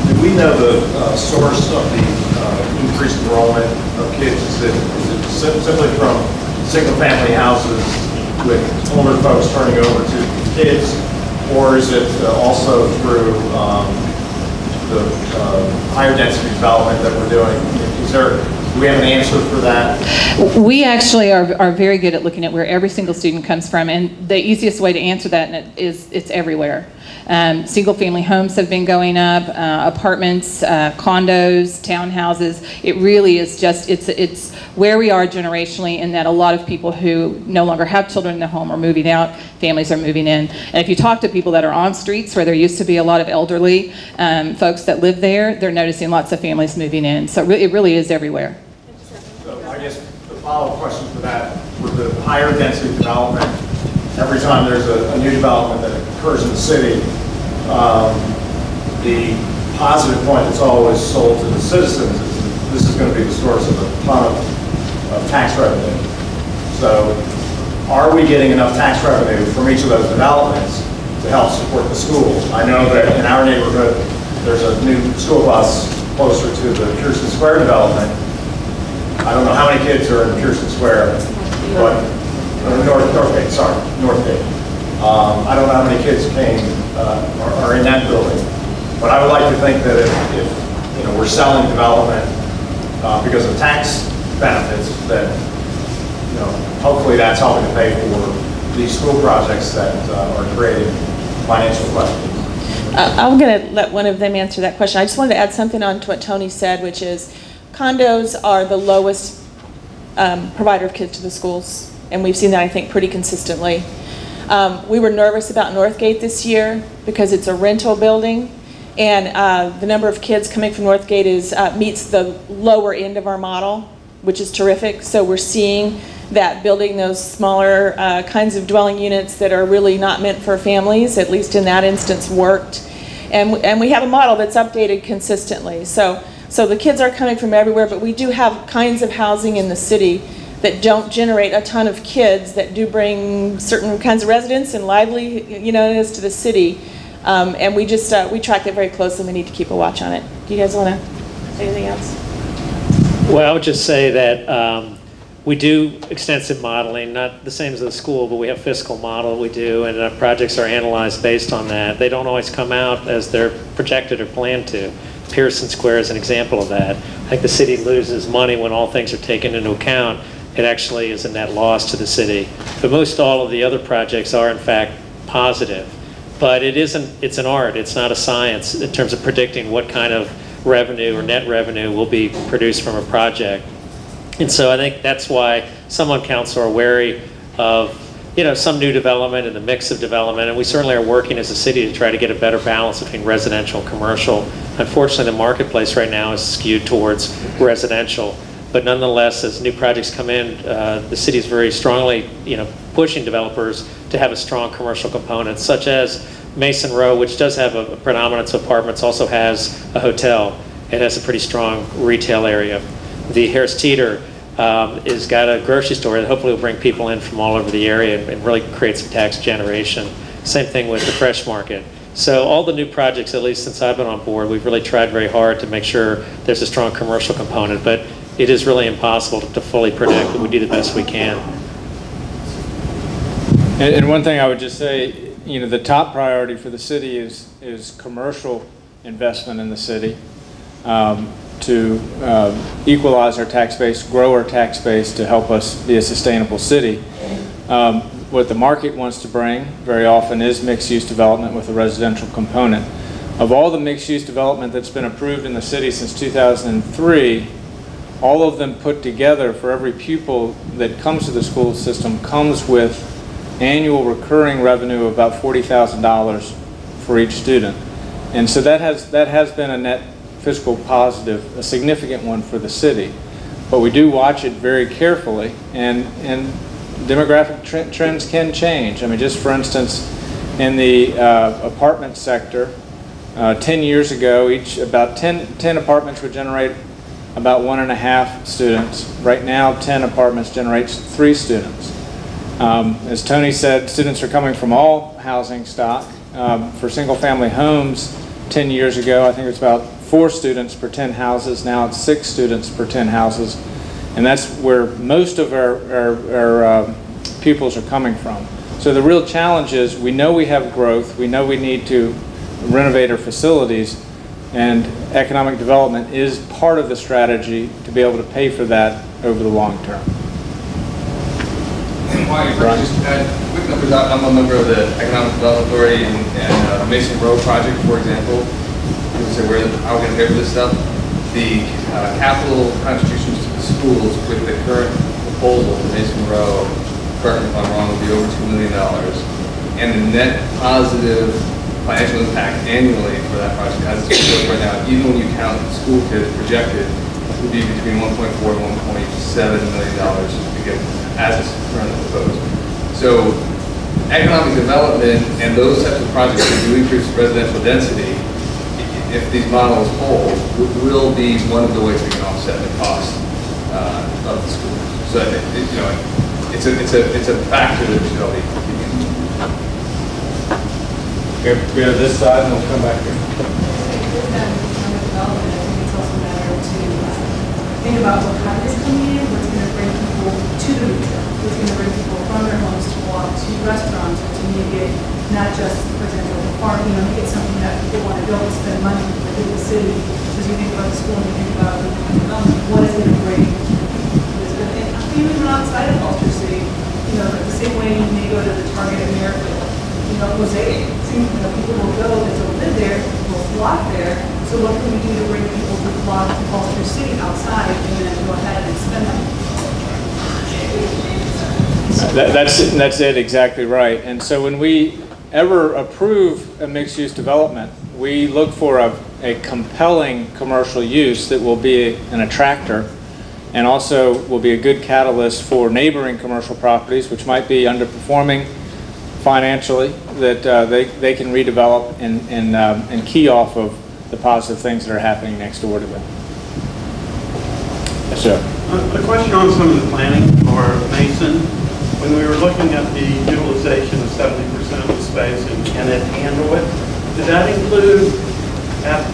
[SPEAKER 12] Do we know the uh, source of the uh, increased enrollment of kids? Is it is it sim- simply from single-family houses with older folks turning over to kids? Or is it uh, also through um, the uh, higher density development that we're doing? Is there, do we have an answer for that?
[SPEAKER 2] We actually are, are very good at looking at where every single student comes from, and the easiest way to answer that is it is everywhere. Um, single-family homes have been going up, uh, apartments, uh, condos, townhouses. It really is just it's it's where we are generationally, in that a lot of people who no longer have children in the home are moving out, families are moving in. And if you talk to people that are on streets where there used to be a lot of elderly um, folks that live there, they're noticing lots of families moving in. So it really is everywhere.
[SPEAKER 12] So I guess the follow-up question to that, with the higher density development, every time there's a, a new development that occurs in the city, um, the positive point that's always sold to the citizens is this is going to be the source of a ton of, of tax revenue. So are we getting enough tax revenue from each of those developments to help support the schools? I know that in our neighborhood, there's a new school bus closer to the Pearson Square development, I don't know how many kids are in Pearson Square, but, uh, North, Northgate, sorry, Northgate. Um, I don't know how many kids came, uh, are, are in that building. But I would like to think that if, if, you know, we're selling development, uh, because of tax benefits, that, you know, hopefully that's helping to pay for these school projects that uh, are creating financial questions.
[SPEAKER 1] I'm going to let one of them answer that question. I just wanted to add something on to what Toni said, which is condos are the lowest um, provider of kids to the schools, and we've seen that, I think, pretty consistently. Um, We were nervous about Northgate this year because it's a rental building, and uh, the number of kids coming from Northgate is, uh, meets the lower end of our model, which is terrific. So we're seeing that building those smaller uh, kinds of dwelling units that are really not meant for families, at least in that instance, worked. And, and we have a model that's updated consistently. So So the kids are coming from everywhere, but we do have kinds of housing in the city that don't generate a ton of kids that do bring certain kinds of residents and lively, you know, to the city. Um, and we just, uh, we track it very closely. And we need to keep a watch on it. Do you guys want to say anything else?
[SPEAKER 5] Well, I would just say that um, we do extensive modeling, not the same as the school, but we have fiscal model we do, and uh, projects are analyzed based on that. They don't always come out as they're projected or planned to. Pearson Square is an example of that. I think the city loses money when all things are taken into account. It actually is a net loss to the city. But most all of the other projects are in fact positive. But it isn't, it's an art, it's not a science in terms of predicting what kind of revenue or net revenue will be produced from a project. And so I think that's why some on council are wary of, you know, some new development and the mix of development. And we certainly are working as a city to try to get a better balance between residential and commercial. Unfortunately, the marketplace right now is skewed towards residential. But nonetheless, as new projects come in, uh, the city is very strongly, you know, pushing developers to have a strong commercial component, such as Mason Row, which does have a predominance of apartments, also has a hotel. It has a pretty strong retail area. The Harris Teeter um, is got a grocery store that hopefully will bring people in from all over the area and, and really create some tax generation. Same thing with the Fresh Market. So all the new projects, at least since I've been on board, we've really tried very hard to make sure there's a strong commercial component. But it is really impossible to, fully predict, but we do the best we can.
[SPEAKER 9] And, and one thing I would just say, you know, the top priority for the city is, is commercial investment in the city um, to um, equalize our tax base, grow our tax base to help us be a sustainable city. Um, what the market wants to bring very often is mixed-use development with a residential component. Of all the mixed-use development that's been approved in the city since 2003, all of them put together for every pupil that comes to the school system comes with annual recurring revenue of about $40,000 for each student. And so that has, that has been a net fiscal positive, a significant one for the city. But we do watch it very carefully and, and demographic tre trends can change. I mean, just for instance, in the uh, apartment sector, uh, 10 years ago, each about 10, 10 apartments would generate about one and a half students. Right now, 10 apartments generates three students. Um, as Toni said, students are coming from all housing stock. Um, for single family homes, 10 years ago, I think it was about four students per 10 houses. Now it's six students per 10 houses. And that's where most of our, our, our uh, pupils are coming from. So the real challenge is we know we have growth, we know we need to renovate our facilities, and economic development is part of the strategy to be able to pay for that over the long term.
[SPEAKER 18] And why, just add quick numbers, I'm a member of the Economic Development Authority and, and uh, Mason Row project, for example. Say, where, how are going to pay for this stuff? The uh, capital contributions to the schools with the current proposal Mason Row, correct me if I'm wrong, would be over $2 million. And the net positive financial impact annually for that project as it's proposed right now, even when you count the school kids projected, would be between 1.4 and 1.7 million dollars as it's currently proposed. So economic development and those types of projects that do increase residential density, if these models hold, will be one of the ways we can offset the cost uh, of the schools. So it, it, you know, it's a it's a it's a factor that we should all be keeping.
[SPEAKER 9] Okay, we go to this side and we'll come back here.
[SPEAKER 19] think about what kind is coming in, what's going to bring people to the retail, what's going to bring people from their homes to walk to restaurants or to make it not just, for example, the park, you know, make it something that people want to build and spend money to the city. Because you think about the school and you think about development, what is it going to bring? To, even outside of Ulster City, you know, the same way you may go to the Target America, you know, Mosaic, you know, people will go, don't live there, will flock there, so what can we do to bring people to flock to Ulster City outside and then go ahead and spend money?
[SPEAKER 9] That, that's, that's it, exactly right. And so when we ever approve a mixed-use development, we look for a, a compelling commercial use that will be an attractor and also will be a good catalyst for neighboring commercial properties, which might be underperforming financially, that uh, they, they can redevelop and, and, um, and key off of the positive things that are happening next door to them. Yes, sir.
[SPEAKER 11] A a question on some of the planning for Mason. When we were looking at the utilization of 70% of the space and can it handle it, Does that include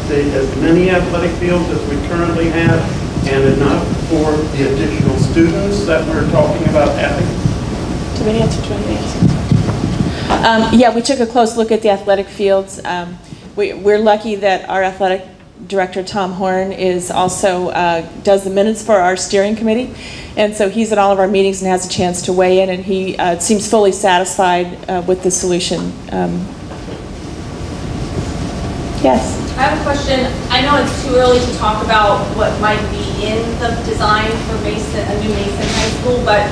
[SPEAKER 11] the, as many athletic fields as we currently have and enough for the additional students that we're talking about having?
[SPEAKER 1] Do we answer, to? Um, Yeah, we took a close look at the athletic fields. Um, we- We're lucky that our athletic director, Tom Horn, is also, uh, does the minutes for our steering committee. And so he's at all of our meetings and has a chance to weigh in, and he uh, seems fully satisfied uh, with the solution. Um, Yes?
[SPEAKER 20] I have a question. I know it's too early to talk about what might be in the design for Mason, a new Mason High School, but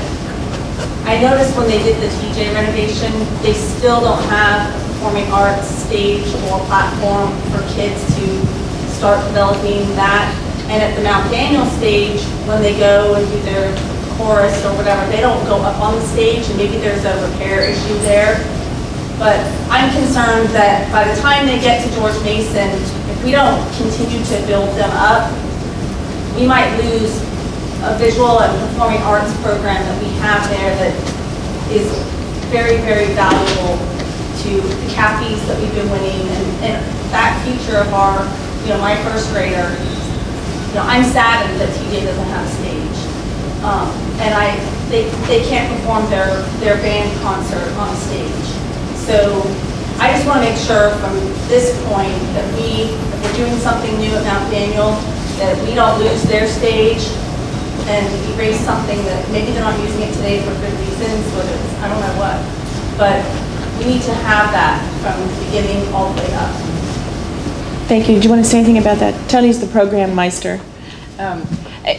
[SPEAKER 20] I noticed when they did the TJ renovation, they still don't have a performing arts stage or platform for kids to start developing that. And at the Mount Daniel stage, when they go and do their chorus or whatever, they don't go up on the stage, and maybe there's a repair issue there. But I'm concerned that by the time they get to George Mason, if we don't continue to build them up, we might lose a visual and performing arts program that we have there that is very, very valuable to the Cappies that we've been winning and, and that future of our, you know, my first grader. You know, I'm saddened that TJ doesn't have a stage. Um, and I, they, they can't perform their, their band concert on stage. So I just want to make sure from this point that we, if we're doing something new at Mount Daniel, that we don't lose their stage and erase something that maybe they're not using it today for good reasons, whether it's, I don't know what. But we need to have that from the beginning all the way up.
[SPEAKER 1] Thank you. Do you want to say anything about that? Toni's the program meister.
[SPEAKER 2] Um,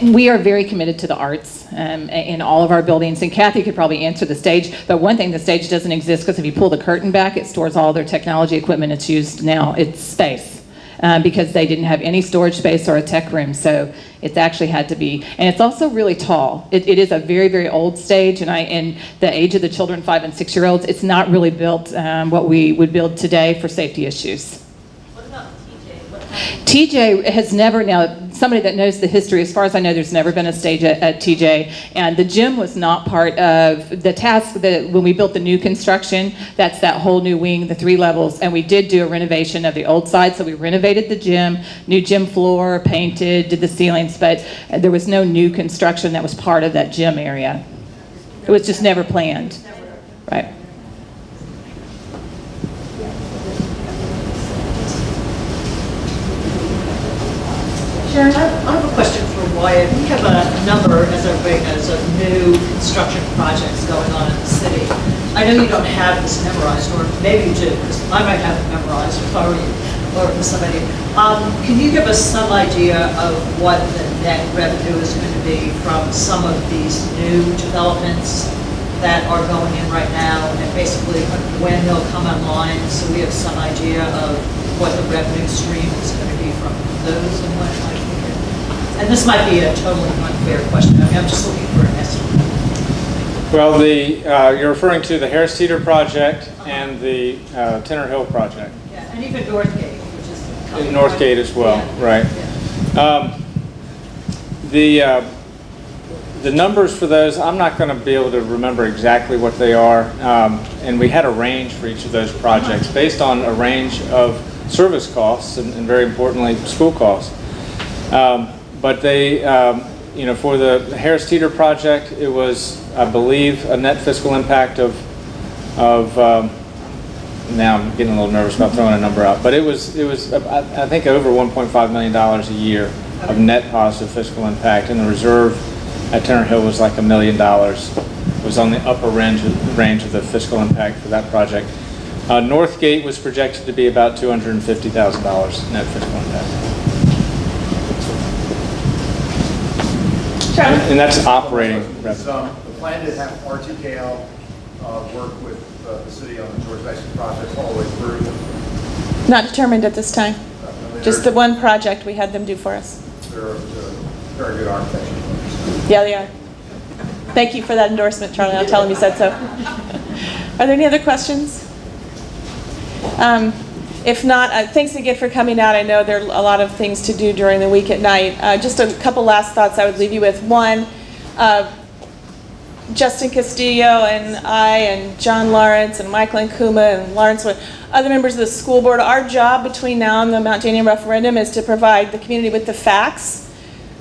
[SPEAKER 2] We are very committed to the arts um, in all of our buildings, and Kathy could probably answer the stage, but one thing, the stage doesn't exist because if you pull the curtain back, it stores all their technology equipment it's used now, it's space, uh, because they didn't have any storage space or a tech room, so it's actually had to be, and it's also really tall. It it is a very, very old stage, and I, and the age of the children, five and six-year-olds, it's not really built um, what we would build today for safety issues. TJ has never, now, somebody that knows the history, as far as I know, there's never been a stage at, at TJ. And the gym was not part of the task that, when we built the new construction, that's that whole new wing, the three levels. And we did do a renovation of the old side, so we renovated the gym, new gym floor, painted, did the ceilings, but there was no new construction that was part of that gym area. It was just never planned, right?
[SPEAKER 8] Sharon, I have a question for Wyatt. We have a number, as everybody knows, of new construction projects going on in the city. I know you don't have this memorized, or maybe you do, because I might have it memorized if I were you, or somebody. Um, Can you give us some idea of what the net revenue is going to be from some of these new developments that are going in right now, and basically when they'll come online, so we have some idea of what the revenue stream is going to be from those and what might? And this might be a totally unfair question, I mean, I'm just looking for an estimate.
[SPEAKER 9] Well, the, uh, you're referring to the Harris Teeter project and the uh, Tinner Hill project.
[SPEAKER 8] Yeah, and even Northgate, which is.
[SPEAKER 9] In Northgate as well, right. Um, The, uh, the numbers for those, I'm not going to be able to remember exactly what they are. Um, And we had a range for each of those projects based on a range of service costs and and very importantly, school costs. Um, But they, um, you know, for the Harris Teeter project, it was, I believe, a net fiscal impact of, of, um, now I'm getting a little nervous about throwing a number out, but it was, it was, uh, I think, over $1.5 million a year of net positive fiscal impact, and the reserve at Tinner Hill was like a million dollars. It was on the upper range, of- range of the fiscal impact for that project. Uh, Northgate was projected to be about $250,000 net fiscal impact. And that's operating
[SPEAKER 12] Is, um, the plan to have RTKL uh, work with uh, the city on the George Mason project all the way through?
[SPEAKER 1] Not determined at this time. Just the one project we had them do for us.
[SPEAKER 12] They're they're very good architecture.
[SPEAKER 1] Yeah, they are. Thank you for that endorsement, Charlie. I'll tell them you said so. Are there any other questions? Um, If not, uh, thanks again for coming out. I know there are a lot of things to do during the week at night. Uh, Just a couple last thoughts I would leave you with. One, uh, Justin Castillo and I and John Lawrence and Michael Nkuma and Lawrence, other members of the school board, our job between now and the Mount Daniel referendum is to provide the community with the facts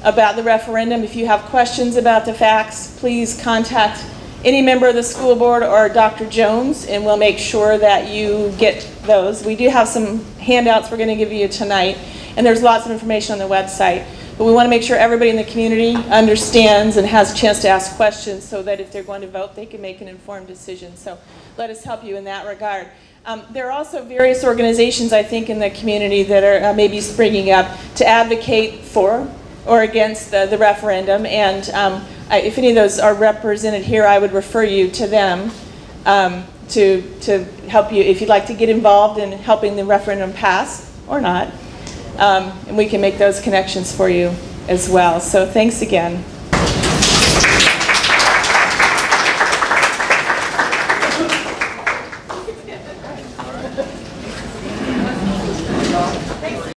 [SPEAKER 1] about the referendum. If you have questions about the facts, please contact any member of the school board or Dr. Jones, and we'll make sure that you get those. We do have some handouts we're going to give you tonight, and there's lots of information on the website. But we want to make sure everybody in the community understands and has a chance to ask questions so that if they're going to vote, they can make an informed decision. So let us help you in that regard. Um, there are also various organizations, I think, in the community that are uh, maybe springing up to advocate for or against the, the referendum. And um, I, if any of those are represented here, I would refer you to them um, to, to help you if you'd like to get involved in helping the referendum pass or not. Um, and we can make those connections for you as well. So thanks again.